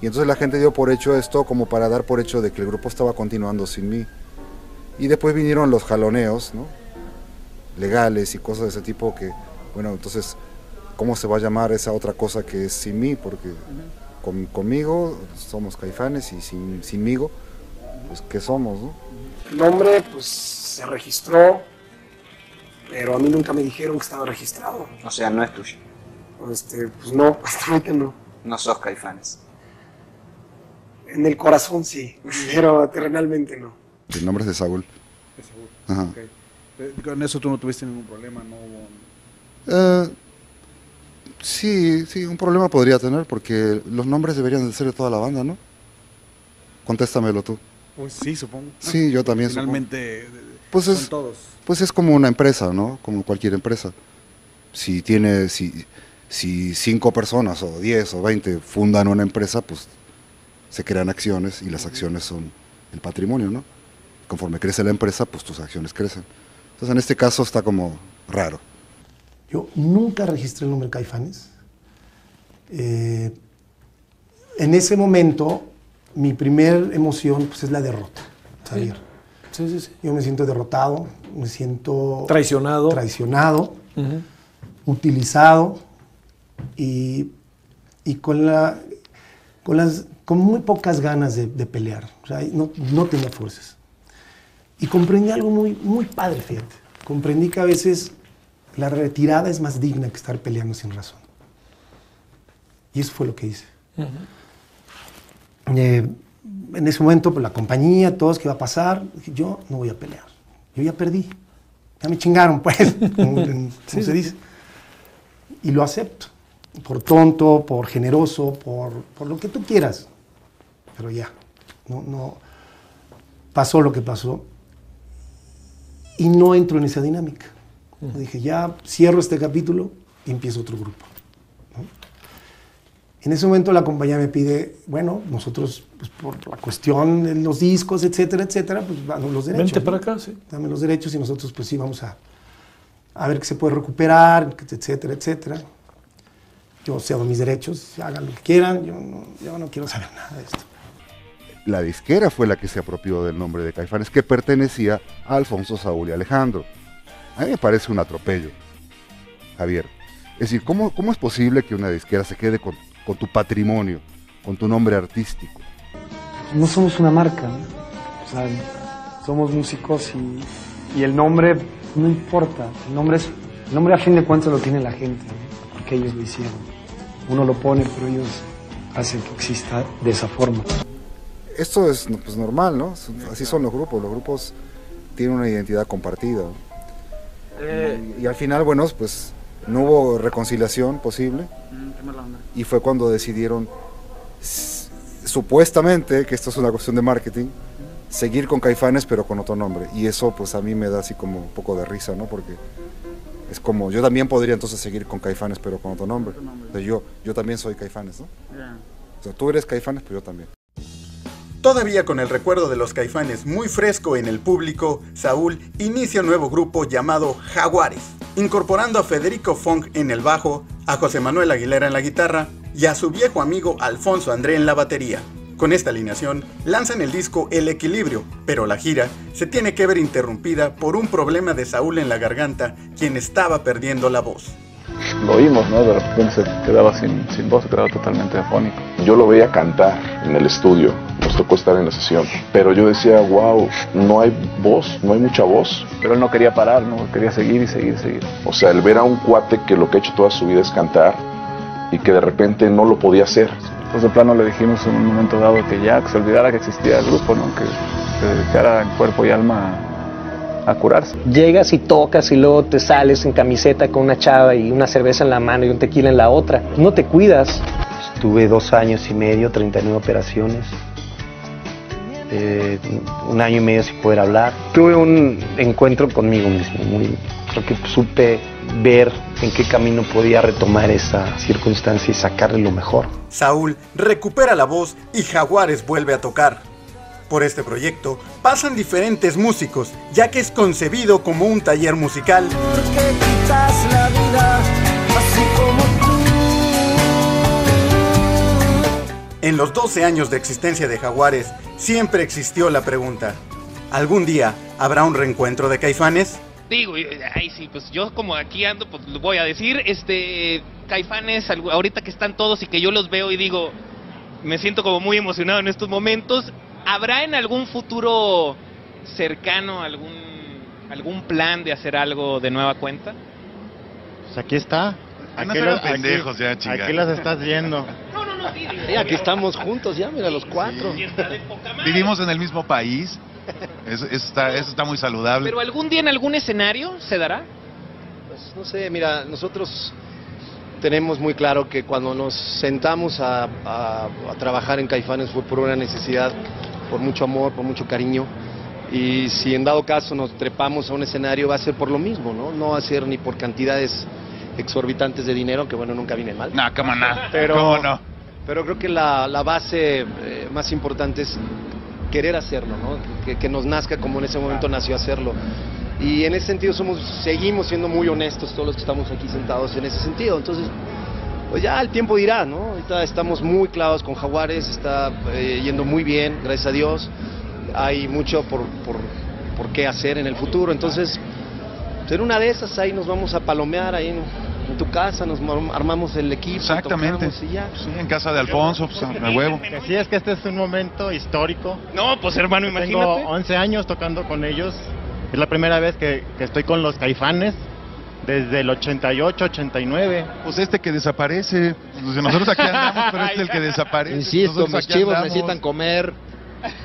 Y entonces la gente dio por hecho esto como para dar por hecho de que el grupo estaba continuando sin mí. Y después vinieron los jaloneos, ¿no? Legales y cosas de ese tipo que, bueno, entonces, ¿cómo se va a llamar esa otra cosa que es sin mí? Porque con- conmigo somos caifanes y sin, sinmigo, pues, ¿qué somos, no?
El nombre, pues, se registró, pero a mí nunca me dijeron que estaba registrado.
O sea, no es tuyo.
Este, pues no, hasta ahorita no.
No sos caifanes.
En el corazón sí, pero terrenalmente no.
El nombre es de Saúl. Ajá.
Ok. Eh, Con eso tú no tuviste ningún problema, no hubo...
Eh, sí, sí, un problema podría tener porque los nombres deberían de ser de toda la banda, ¿no? Contéstamelo tú.
Pues sí, supongo.
Sí, yo también.
Finalmente,
Pues es,
todos.
pues es como una empresa, ¿no? Como cualquier empresa. Si tiene, si, si cinco personas o diez o veinte fundan una empresa, pues se crean acciones y las acciones son el patrimonio, ¿no? Conforme crece la empresa, pues tus acciones crecen. Entonces en este caso está como raro.
Yo nunca registré el nombre Caifanes. Eh, en ese momento, mi primer emoción pues, es la derrota, salir.
Sí, sí, sí.
Yo me siento derrotado, me siento
Traicionado.
traicionado, utilizado y, y con, la, con, las, con muy pocas ganas de, de pelear. O sea, no, no tenía fuerzas. Y comprendí algo muy, muy padre, fíjate. Comprendí que a veces la retirada es más digna que estar peleando sin razón. Y eso fue lo que hice. Eh, en ese momento, pues, la compañía, todos, ¿qué va a pasar? Dije, yo no voy a pelear. Yo ya perdí. Ya me chingaron, pues, como, como
Sí,
se dice. Y lo acepto. Por tonto, por generoso, por, por lo que tú quieras. Pero ya. No, no. Pasó lo que pasó. Y no entro en esa dinámica. Dije, ya cierro este capítulo y empiezo otro grupo. En ese momento la compañía me pide, bueno, nosotros, pues, por la cuestión de los discos, etcétera, etcétera, pues danos los derechos.
Vente
¿no?
para acá, sí.
Dame los derechos y nosotros, pues sí, vamos a, a ver qué se puede recuperar, etcétera, etcétera. Yo cedo mis derechos, hagan lo que quieran, yo no, yo no quiero saber nada de esto.
La disquera fue la que se apropió del nombre de Caifanes, que pertenecía a Alfonso Saúl y Alejandro. A mí me parece un atropello, Javier. Es decir, ¿cómo, cómo es posible que una disquera se quede con, con tu patrimonio, con tu nombre artístico?
no somos una marca, ¿no? O sea, somos músicos y, y el nombre no importa. El nombre, es, el nombre a fin de cuentas lo tiene la gente, ¿no? porque ellos lo hicieron. Uno lo pone, pero ellos hacen que exista de esa forma.
Esto es pues, normal, ¿no? Así son los grupos. Los grupos tiene una identidad compartida.
Eh,
Y, y al final, bueno, pues no hubo reconciliación posible y fue cuando decidieron, supuestamente, que esto es una cuestión de marketing, seguir con Caifanes pero con otro nombre. Y eso pues a mí me da así como un poco de risa, ¿no? Porque es como, yo también podría entonces seguir con Caifanes pero con otro nombre. O sea, yo, yo también soy Caifanes, ¿no? O sea, tú eres Caifanes pero yo también.
Todavía con el recuerdo de los caifanes muy fresco en el público, Saúl inicia un nuevo grupo llamado Jaguares, incorporando a Federico Funk en el bajo, a José Manuel Aguilera en la guitarra y a su viejo amigo Alfonso André en la batería. Con esta alineación lanzan el disco El Equilibrio, pero la gira se tiene que ver interrumpida por un problema de Saúl en la garganta, quien estaba perdiendo la voz.
Lo oímos, ¿no? De repente se quedaba sin, sin voz, se quedaba totalmente afónico.
Yo lo veía cantar en el estudio, nos tocó estar en la sesión, pero yo decía, wow, no hay voz, no hay mucha voz.
Pero él no quería parar, ¿no? Quería seguir y seguir, seguir.
O sea, el ver a un cuate que lo que ha hecho toda su vida es cantar y que de repente no lo podía hacer.
Pues de plano le dijimos en un momento dado que ya que se olvidara que existía el grupo, ¿no? Que se dedicara en cuerpo y alma a, curarse.
Llegas y tocas y luego te sales en camiseta con una chava y una cerveza en la mano y un tequila en la otra. No te cuidas.
Estuve dos años y medio, 39 operaciones. Eh, un año y medio sin poder hablar. Tuve un encuentro conmigo mismo. Muy, creo que supe ver en qué camino podía retomar esa circunstancia y sacarle lo mejor.
Saúl recupera la voz y Jaguares vuelve a tocar. Por este proyecto pasan diferentes músicos, ya que es concebido como un taller musical.
la vida así como
En los 12 años de existencia de Jaguares, siempre existió la pregunta, ¿algún día habrá un reencuentro de Caifanes?
Digo, y- ay sí, pues yo como aquí ando, pues lo voy a decir, este, Caifanes, ahorita que están todos y que yo los veo y digo, me siento como muy emocionado en estos momentos, ¿habrá en algún futuro cercano algún, algún plan de hacer algo de nueva cuenta?
Pues aquí está.
Ah, no
Aquí,
sean
lo- aquí-
pendejos ya, chinga.
aquí las estás viendo.
Sí, aquí estamos juntos ya, mira, los cuatro. Vivimos en el mismo país. Eso, eso está, eso está muy saludable.
¿Pero algún día en algún escenario se dará?
Pues, no sé, mira, nosotros tenemos muy claro que cuando nos sentamos a, a- a trabajar en Caifanes fue por una necesidad, por mucho amor, por mucho cariño. Y si en dado caso nos trepamos a un escenario va a ser por lo mismo, ¿no? No va a ser ni por cantidades exorbitantes de dinero, que bueno, nunca viene mal. No, cómo no. Pero, ¿Cómo no? pero creo que la, la base eh, más importante es querer hacerlo, ¿no? Que, que nos nazca como en ese momento nació hacerlo. Y en ese sentido somos, seguimos siendo muy honestos todos los que estamos aquí sentados en ese sentido. Entonces, pues ya el tiempo dirá, ¿no? Ahorita estamos muy clavados con Jaguares, está eh, yendo muy bien, gracias a Dios. Hay mucho por, por, por qué hacer en el futuro. Entonces, pues, en una de esas ahí nos vamos a palomear ahí en, tu casa, nos armamos el equipo. Exactamente. y ya. Sí, en casa de Alfonso, pues, a huevo.
Que sí, es que este es un momento histórico.
No, pues hermano,
Tengo
imagínate.
11 años tocando con ellos. Es la primera vez que, que estoy con los caifanes. Desde el 88, 89.
Pues este que desaparece. Pues, nosotros aquí andamos, pero este es el que desaparece.
Insisto, mis chivos
andamos.
necesitan comer,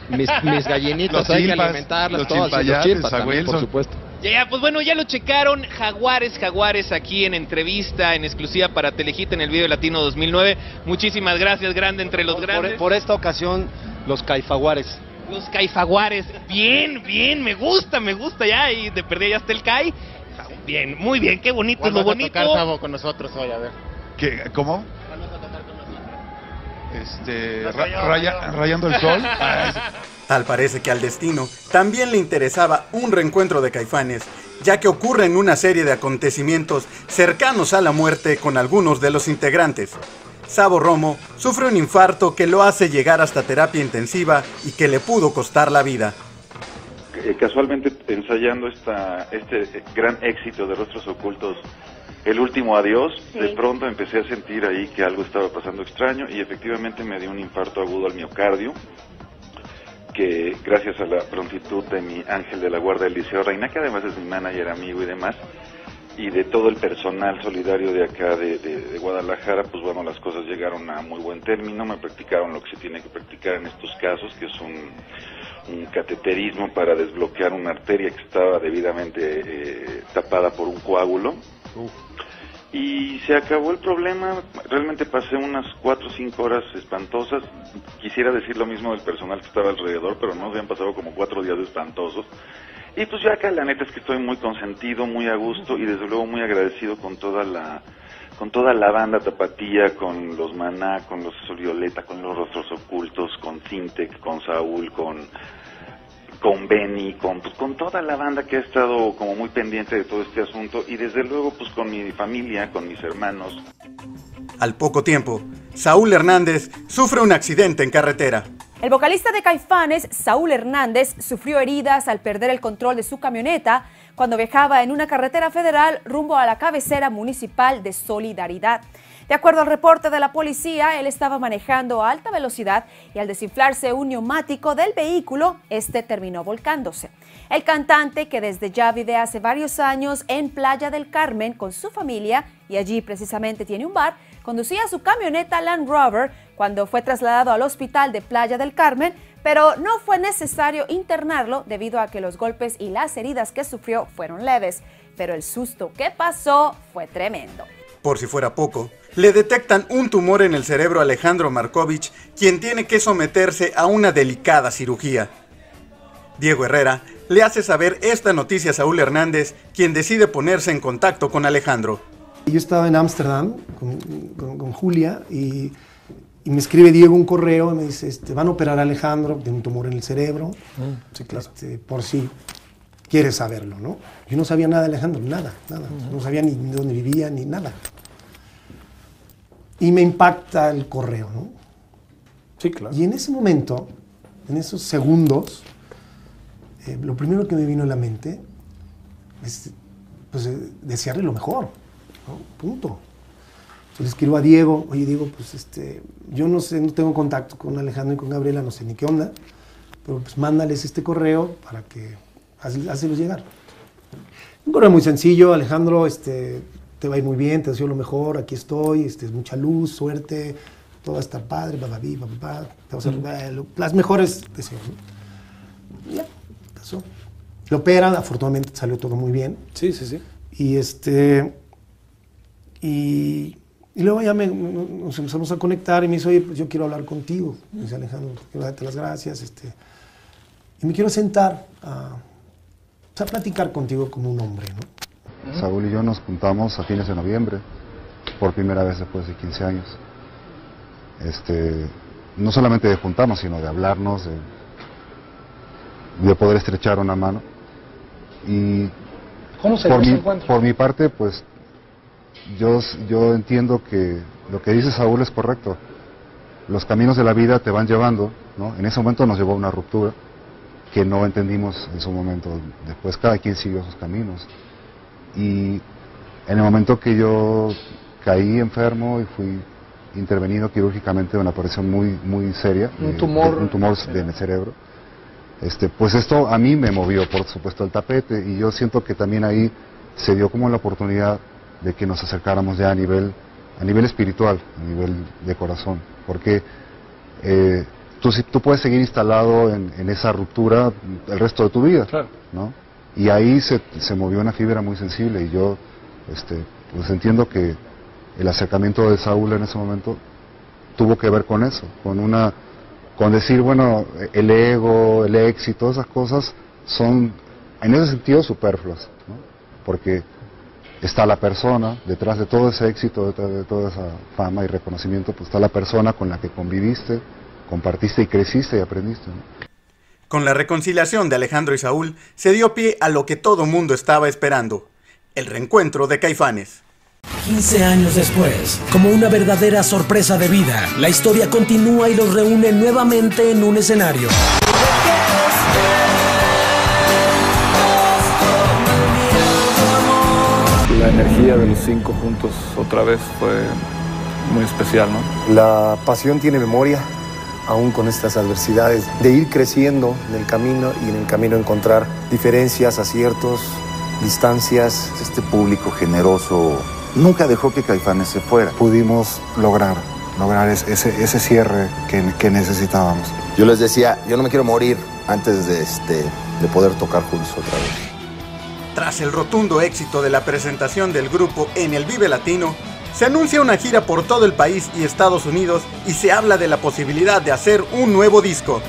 mis, mis gallinitas
Los
hay que alimentarlas
los
todas, y los también, por supuesto.
Ya, ya, pues bueno, ya lo checaron. Jaguares, Jaguares aquí en entrevista, en exclusiva para Telehit en el video Latino 2009. Muchísimas gracias, grande entre los
Por,
grandes.
por esta ocasión, los caifaguares.
Los caifaguares. Bien, bien, me gusta, me gusta ya. Y de perdida ya está el Kai. Bien, muy bien, qué bonito es
¿Cuándo
lo
vas a
bonito.
tocar, Sabo, con nosotros hoy? A ver.
¿Qué? ¿Cómo? Este,
Los
ra-
rayó,
raya-
rayó.
rayando el sol.
Tal parece que al destino también le interesaba un reencuentro de Caifanes, ya que ocurre en una serie de acontecimientos cercanos a la muerte con algunos de los integrantes. Sabo Romo sufre un infarto que lo hace llegar hasta terapia intensiva y que le pudo costar la vida.
Eh, casualmente ensayando esta, este gran éxito de Rostros Ocultos, El Último Adiós, de pronto empecé a sentir ahí que algo estaba pasando extraño y efectivamente me dio un infarto agudo al miocardio, que gracias a la prontitud de mi ángel de la guardia del Liceo Reina, que además es mi manager, amigo y demás, y de todo el personal solidario de acá de Guadalajara, pues bueno, las cosas llegaron a muy buen término, me practicaron lo que se tiene que practicar en estos casos, que es un, un cateterismo para desbloquear una arteria que estaba debidamente eh, tapada por un coágulo. Y se acabó el problema, realmente pasé unas cuatro o cinco horas espantosas, quisiera decir lo mismo del personal que estaba alrededor, pero no, han pasado como cuatro días espantosos. Y pues yo acá la neta es que estoy muy consentido, muy a gusto y desde luego muy agradecido con toda la con toda la banda tapatía, con los Maná, con los Violeta, con los Rostros Ocultos, con Sintec, con Saúl, con con Benny, con pues, con toda la banda que ha estado como muy pendiente de todo este asunto y desde luego pues con mi familia, con mis hermanos.
Al poco tiempo, Saúl Hernández sufre un accidente en carretera.
El vocalista de Caifanes, Saúl Hernández, sufrió heridas al perder el control de su camioneta cuando viajaba en una carretera federal rumbo a la cabecera municipal de Solidaridad. De acuerdo al reporte de la policía, él estaba manejando a alta velocidad y al desinflarse un neumático del vehículo, este terminó volcándose. El cantante, que desde ya vive hace varios años en Playa del Carmen con su familia y allí precisamente tiene un bar, conducía su camioneta Land Rover cuando fue trasladado al hospital de Playa del Carmen, pero no fue necesario internarlo debido a que los golpes y las heridas que sufrió fueron leves. Pero el susto que pasó fue tremendo.
Por si fuera poco, le detectan un tumor en el cerebro a Alejandro Markovich, quien tiene que someterse a una delicada cirugía. Diego Herrera le hace saber esta noticia a Saúl Hernández, quien decide ponerse en contacto con Alejandro.
Yo estaba en Ámsterdam con, con- con Julia y, y me escribe Diego un correo y me dice, este, van a operar a Alejandro de un tumor en el cerebro, este, por si quieres saberlo, ¿no? Yo no sabía nada de Alejandro, nada, nada. No sabía ni dónde vivía, ni nada. Y me impacta el correo, ¿no?
Sí, claro.
Y en ese momento, en esos segundos, eh, lo primero que me vino a la mente es pues, eh, desearle lo mejor, ¿no? Punto. Yo le escribo a Diego, oye Diego, pues este, yo no sé, no tengo contacto con Alejandro y con Gabriela, no sé ni qué onda, pero pues mándales este correo para que hácelos llegar. Un correo muy sencillo, Alejandro, este, te va a ir muy bien, te deseo lo mejor, aquí estoy, este, mucha luz, suerte, todo va a estar padre, bababá, te vas a las mejores deseos. ¿no? Ya, pasó. Lo operan, afortunadamente salió todo muy bien.
Sí, sí, sí.
Y este. Y, y luego ya me- nos empezamos a conectar y me dice, oye, pues yo quiero hablar contigo. Me dice Alejandro, quiero darte las gracias. Este, y me quiero sentar a, a platicar contigo como un hombre, ¿no?
Saúl y yo nos juntamos a fines de noviembre, por primera vez después de 15 años. Este, no solamente de juntarnos, sino de hablarnos, de, de poder estrechar una mano. Y
¿Cómo se
por mi, por mi parte, pues yo, yo entiendo que lo que dice Saúl es correcto. Los caminos de la vida te van llevando, ¿no? En ese momento nos llevó a una ruptura que no entendimos en su momento. Después cada quien siguió sus caminos. Y en el momento que yo caí enfermo y fui intervenido quirúrgicamente de una operación muy, muy seria,
Un
de-
tumor.
de- un tumor de- en el cerebro, este, pues esto a mí me movió, por supuesto, el tapete y yo siento que también ahí se dio como la oportunidad de que nos acercáramos ya a nivel, a nivel espiritual, a nivel de corazón, porque eh, tú, tú puedes seguir instalado en, en esa ruptura el resto de tu vida, ¿no? Y ahí se, se movió una fibra muy sensible y yo, este, pues entiendo que el acercamiento de Saúl en ese momento tuvo que ver con eso, con una, con decir, bueno, el ego, el éxito, esas cosas son, en ese sentido, superfluas. Porque está la persona, detrás de todo ese éxito, detrás de toda esa fama y reconocimiento, pues está la persona con la que conviviste, compartiste y creciste y aprendiste.
Con la reconciliación de Alejandro y Saúl, se dio pie a lo que todo mundo estaba esperando, el reencuentro de Caifanes.
15 años después, como una verdadera sorpresa de vida, la historia continúa y los reúne nuevamente en un escenario.
La energía de los cinco juntos otra vez fue muy especial, ¿no?
La pasión tiene memoria, aún con estas adversidades, de ir creciendo en el camino y en el camino encontrar diferencias, aciertos
distancias, este público generoso nunca dejó que Caifanes se fuera.
Pudimos lograr, lograr ese, ese cierre que, que, necesitábamos.
Yo les decía, yo no me quiero morir antes de, este, de poder tocar juntos otra vez.
Tras el rotundo éxito de la presentación del grupo en el Vive Latino, se anuncia una gira por todo el país y Estados Unidos y se habla de la posibilidad de hacer un nuevo disco.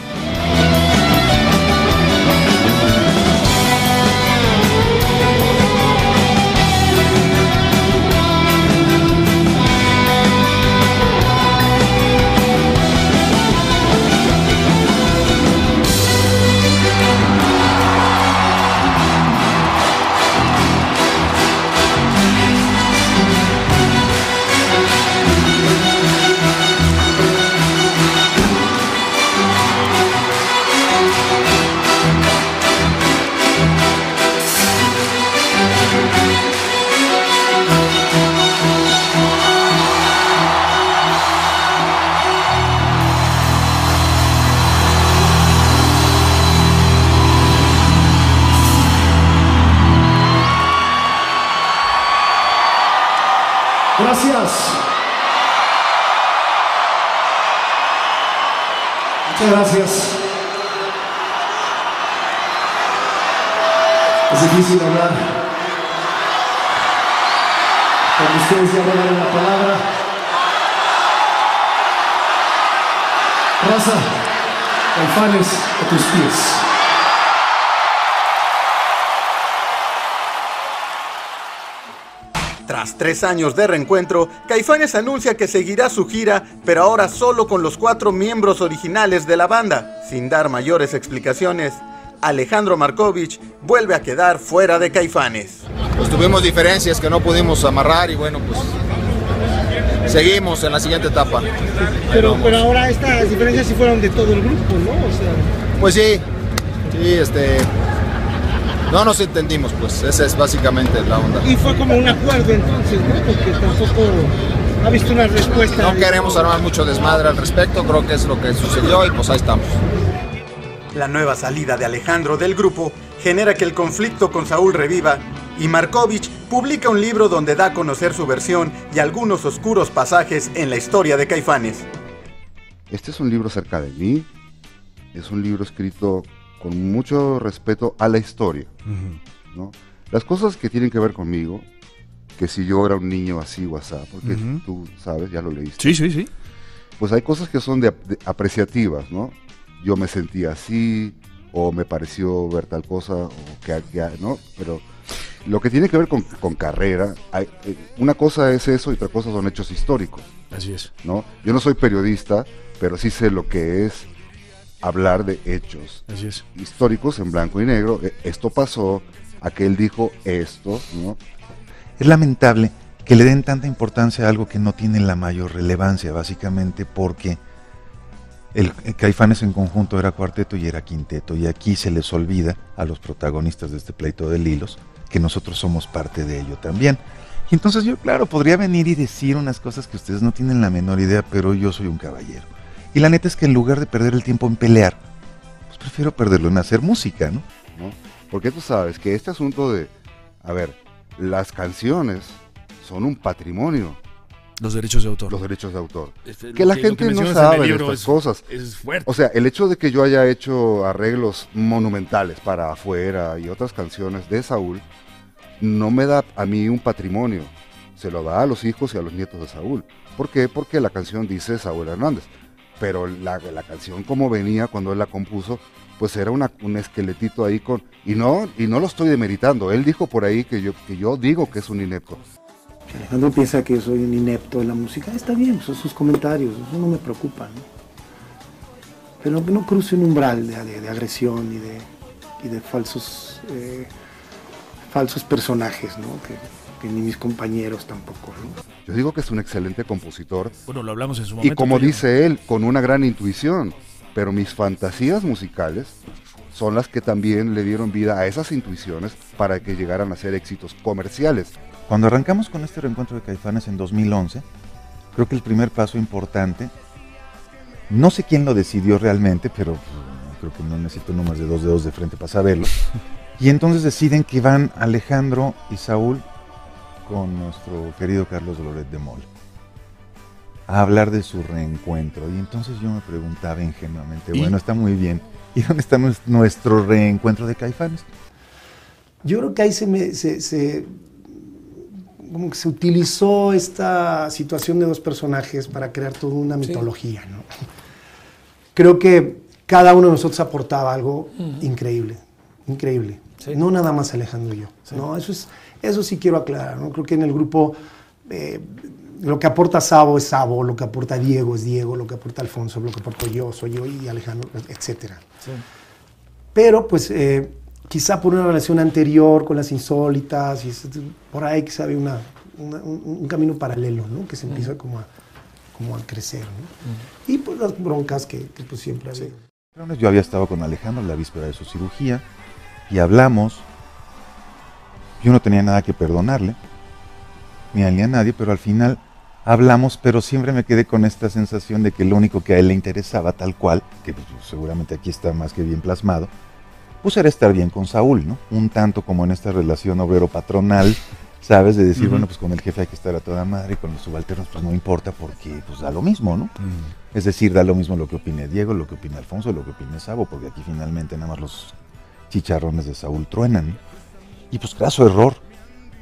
Tres años de reencuentro, Caifanes anuncia que seguirá su gira, pero ahora solo con los cuatro miembros originales de la banda. Sin dar mayores explicaciones, Alejandro Markovich vuelve a quedar fuera de Caifanes.
Pues tuvimos diferencias que no pudimos amarrar y bueno, pues seguimos en la siguiente etapa.
Pero, pero ahora estas diferencias sí fueron de todo el grupo, ¿no? O sea...
Pues sí, sí, este, no nos entendimos, pues, esa es básicamente la onda.
Y fue como un acuerdo entonces, ¿no? Porque tampoco ha visto una respuesta.
No queremos armar mucho desmadre al respecto, creo que es lo que sucedió y pues ahí estamos.
La nueva salida de Alejandro del grupo genera que el conflicto con Saúl reviva y Markovich publica un libro donde da a conocer su versión y algunos oscuros pasajes en la historia de Caifanes.
Este es un libro acerca de mí, es un libro escrito con mucho respeto a la historia. ¿no? Las cosas que tienen que ver conmigo, que si yo era un niño así o porque tú sabes, ya lo leíste.
Sí, sí, sí.
Pues hay cosas que son de, apreciativas, ¿no? Yo me sentía así, o me pareció ver tal cosa, o que, ¿no? Pero lo que tiene que ver con, con carrera, hay, eh, una cosa es eso y otra cosa son hechos históricos.
Así es.
¿no? Yo no soy periodista, pero sí sé lo que es hablar de hechos históricos en blanco y negro. E, esto pasó, aquel dijo esto, ¿no?
Es lamentable que le den tanta importancia a algo que no tiene la mayor relevancia, básicamente porque el, Caifanes en conjunto era cuarteto y era quinteto, y aquí se les olvida a los protagonistas de este pleito de Lilos que nosotros somos parte de ello también. Y entonces yo, claro, podría venir y decir unas cosas que ustedes no tienen la menor idea, pero yo soy un caballero. Y la neta es que en lugar de perder el tiempo en pelear, pues prefiero perderlo en hacer música, ¿no?
¿No? Porque tú sabes que este asunto de, a ver, las canciones son un patrimonio.
Los derechos de autor.
Los derechos de autor. que la gente no sabe de estas cosas.
Es fuerte.
O sea, el hecho de que yo haya hecho arreglos monumentales para afuera y otras canciones de Saúl, no me da a mí un patrimonio. Se lo da a los hijos y a los nietos de Saúl. ¿Por qué? Porque la canción dice Saúl Hernández pero la, la, canción como venía cuando él la compuso, pues era una, un esqueletito ahí con... Y no, y no lo estoy demeritando, él dijo por ahí que yo, que yo digo que es un inepto.
Alejandro piensa que soy un inepto en la música, está bien, son sus comentarios, eso no me preocupa. Pero no cruce un umbral de, de, agresión y de, y de falsos, eh, falsos personajes, ¿no? Que ni mis compañeros tampoco. ¿no?
Yo digo que es un excelente compositor.
Bueno, lo hablamos en su momento.
Y como dice él, con una gran intuición. Pero mis fantasías musicales son las que también le dieron vida a esas intuiciones para que llegaran a ser éxitos comerciales.
Cuando arrancamos con este reencuentro de Caifanes en 2011, creo que el primer paso importante, no sé quién lo decidió realmente, pero creo que no necesito números de dos dedos de frente para saberlo, Y entonces deciden que van Alejandro y Saúl con nuestro querido Carlos Loret de Mol a hablar de su reencuentro. Y entonces yo me preguntaba ingenuamente,
¿Y?
bueno, está muy bien. ¿Y dónde está nues- nuestro reencuentro de Caifanes?
Yo creo que ahí se, me, se, se- como que se utilizó esta situación de dos personajes para crear toda una mitología. ¿no? Creo que cada uno de nosotros aportaba algo increíble, increíble. No nada más Alejandro y yo. No, eso, es, eso sí quiero aclarar. ¿no? Creo que en el grupo eh, lo que aporta Sabo es Sabo, lo que aporta Diego es Diego, lo que aporta Alfonso, lo que aporto yo soy yo y Alejandro, etcétera. Pero pues eh, quizá por una relación anterior con las insólitas, y por ahí quizá había una, una- un, un camino paralelo, ¿no? Que se empieza como a, como a crecer, ¿no? Y pues las broncas que, que, pues siempre había.
Yo había estado con Alejandro la víspera de su cirugía y hablamos. Yo no tenía nada que perdonarle, ni a él ni a nadie, pero al final hablamos, pero siempre me quedé con esta sensación de que lo único que a él le interesaba, tal cual, que pues, seguramente aquí está más que bien plasmado, pues era estar bien con Saúl, ¿no? Un tanto como en esta relación obrero-patronal, ¿sabes? De decir, bueno, pues con el jefe hay que estar a toda madre y con los subalternos pues no importa porque pues da lo mismo, ¿no? Es decir, da lo mismo lo que opine Diego, lo que opine Alfonso, lo que opine Sabo, porque aquí finalmente nada más los chicharrones de Saúl truenan. Y pues caso error,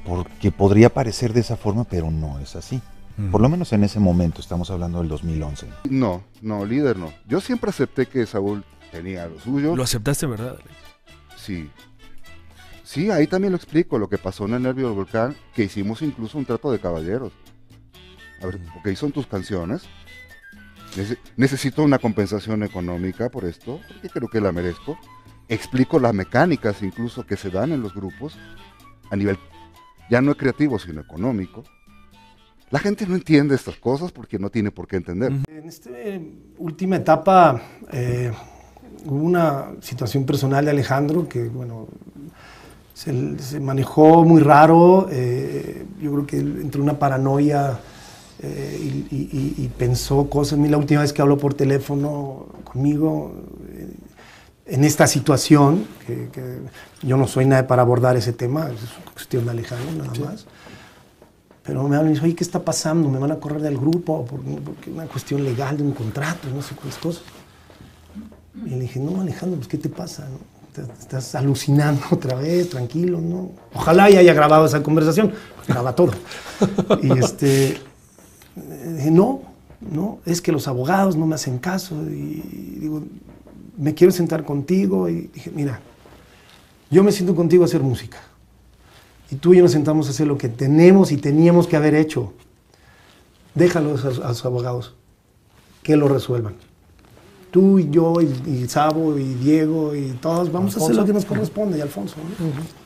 porque podría parecer de esa forma, pero no es así. Por lo menos en ese momento, estamos hablando del 2011.
No, no, líder no. Yo siempre acepté que Saúl tenía lo suyo.
Lo aceptaste, ¿verdad?
Sí. Sí, ahí también lo explico, lo que pasó en el Nervio del Volcán, que hicimos incluso un trato de caballeros. A ver, ok, son tus canciones. Nece- necesito una compensación económica por esto, porque creo que la merezco. Explico las mecánicas incluso que se dan en los grupos, a nivel ya no creativo, sino económico. La gente no entiende estas cosas porque no tiene por qué entender.
En esta última etapa eh, hubo una situación personal de Alejandro que, bueno, se, se manejó muy raro. eh, yo creo que él entró en una paranoia eh, y, y- pensó cosas. A mí la última vez que habló por teléfono conmigo eh, en esta situación, que, que yo no soy nadie para abordar ese tema, es cuestión de Alejandro nada más. Pero me hablan y dicen, oye, ¿qué está pasando? ¿Me van a correr del grupo? Por, porque una cuestión legal de un contrato, no sé cuántas cosas. Y le dije, no, Alejandro, pues ¿qué te pasa? no? Te- Estás alucinando otra vez, tranquilo, ¿no? Ojalá ya haya grabado esa conversación, graba todo. Y este, dije, no, no, es que los abogados no me hacen caso. Y digo, me quiero sentar contigo. Y dije, mira, yo me siento contigo a hacer música. Y tú y yo nos sentamos a hacer lo que tenemos y teníamos que haber hecho. Déjalos a, los abogados, que lo resuelvan. Tú y yo y, y Sabo y Diego y todos vamos a hacer lo que nos corresponde y Alfonso. ¿no?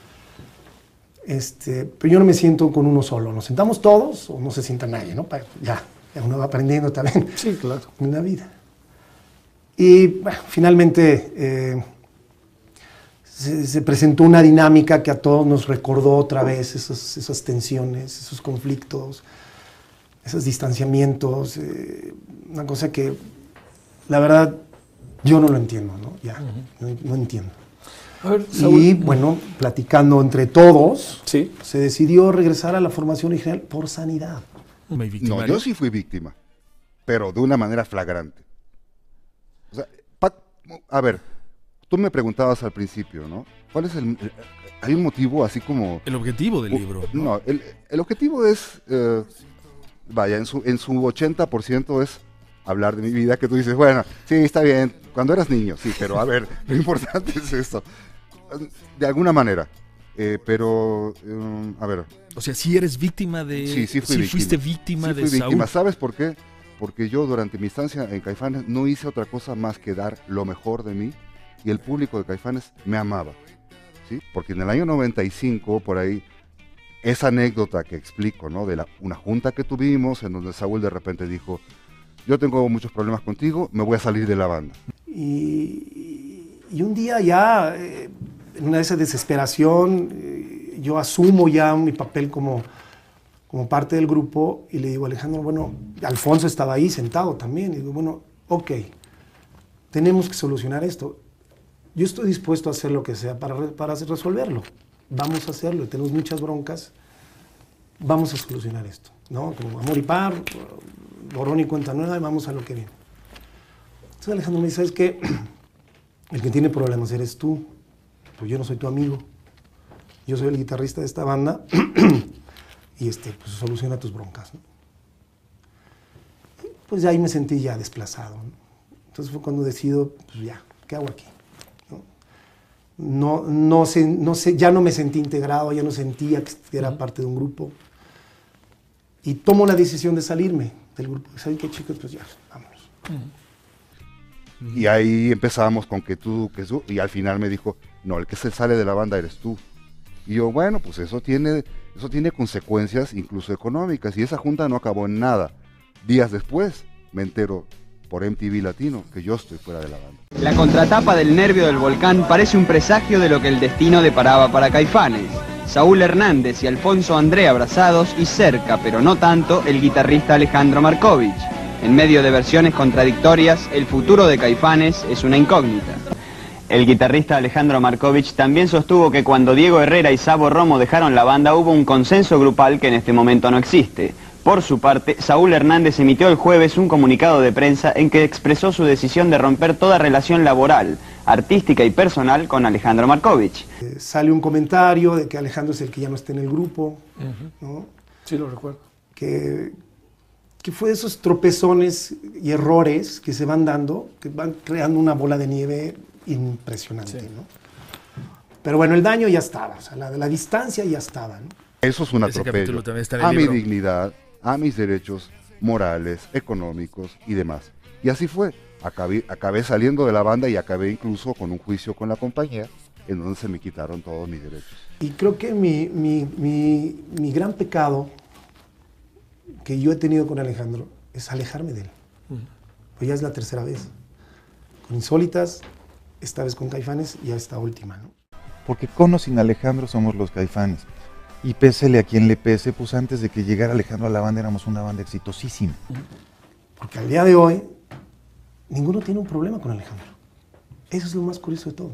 Este, pero yo no me siento con uno solo. Nos sentamos todos o no se sienta nadie, ¿no? Ya uno va aprendiendo también.
Sí, claro.
En la vida. Y bueno, finalmente eh, se, se presentó una dinámica que a todos nos recordó otra vez esos- esas tensiones, esos conflictos, esos distanciamientos, eh, una cosa que la verdad yo no lo entiendo, ¿no? Ya, no, no entiendo.
A ver,
Y bueno, platicando entre todos,
Sí.
se decidió regresar a la formación original por sanidad.
No, yo sí fui víctima, pero de una manera flagrante. O sea, pa- a ver, tú me preguntabas al principio, ¿no? ¿Cuál es el... el- hay un motivo así como...
El objetivo del libro.
No, el, el objetivo es, eh, vaya, en su, en su 80% es hablar de mi vida, que tú dices, bueno, sí, está bien, cuando eras niño, sí, pero a ver, lo importante es esto. De alguna manera. Eh, pero, eh, a ver.
O sea, si eres víctima de.
Sí, sí fui
sí
víctima.
fuiste víctima
Sí
de
fui víctima.
Saúl.
¿Sabes por qué? Porque yo durante mi estancia en Caifanes no hice otra cosa más que dar lo mejor de mí y el público de Caifanes me amaba. ¿sí? Porque en el año 95, por ahí, esa anécdota que explico, ¿no? De la, una junta que tuvimos en donde Saúl de repente dijo, yo tengo muchos problemas contigo, me voy a salir de la banda.
Y, y un día ya, eh, en una de esa desesperación, eh, yo asumo ya mi papel como, como parte del grupo y le digo a Alejandro, bueno, Alfonso estaba ahí sentado también, y digo, bueno, ok, tenemos que solucionar esto. yo estoy dispuesto a hacer lo que sea para, para resolverlo. Vamos a hacerlo, tenemos muchas broncas, vamos a solucionar esto, ¿no? Como amor y par, borrón y cuenta nueva, y vamos a lo que viene. Entonces Alejandro me dice, ¿sabes qué? El que tiene problemas eres tú, pues yo no soy tu amigo, yo soy el guitarrista de esta banda, y este, pues soluciona tus broncas, ¿no? Pues ya ahí me sentí ya desplazado, ¿no? Entonces fue cuando decido, pues ya, ¿qué hago aquí? no, no, sé, no sé, ya no me sentí integrado, ya no sentía que era parte de un grupo. Y tomo la decisión de salirme del grupo. ¿Saben qué, chicos? Pues ya, vámonos.
Y ahí empezamos con que tú, que tú, y al final me dijo, no, el que se sale de la banda eres tú. Y yo, bueno, pues eso tiene, eso tiene consecuencias incluso económicas, y esa junta no acabó en nada. Días después me entero por MTV Latino que yo estoy fuera de la banda.
La contratapa del nervio del volcán parece un presagio de lo que el destino deparaba para Caifanes. Saúl Hernández y Alfonso André abrazados y cerca, pero no tanto, el guitarrista Alejandro Markovich. En medio de versiones contradictorias, el futuro de Caifanes es una incógnita. El guitarrista Alejandro Markovich también sostuvo que cuando Diego Herrera y Sabo Romo dejaron la banda hubo un consenso grupal que en este momento no existe. Por su parte, Saúl Hernández emitió el jueves un comunicado de prensa en que expresó su decisión de romper toda relación laboral, artística y personal con Alejandro Markovich.
Eh, sale un comentario de que Alejandro es el que ya no está en el grupo, ¿no?
Sí, lo recuerdo.
que, que fue de esos tropezones y errores que se van dando, que van creando una bola de nieve impresionante, ¿no? Pero bueno, el daño ya estaba, o sea, la, la distancia ya estaba, ¿no?
Eso es un atropello a mi dignidad, a mis derechos morales, económicos y demás. Y así fue. Acabé, acabé saliendo de la banda y acabé incluso con un juicio con la compañía en donde se me quitaron todos mis derechos.
Y creo que mi, mi, mi, mi gran pecado que yo he tenido con Alejandro es alejarme de él. Pues ya es la tercera vez. Con Insólitas, esta vez con Caifanes y ya esta última, ¿no?
Porque con o sin Alejandro somos los caifanes. Y pésele a quien le pese, pues antes de que llegara Alejandro a la banda éramos una banda exitosísima.
Porque al día de hoy, ninguno tiene un problema con Alejandro. Eso es lo más curioso de todo.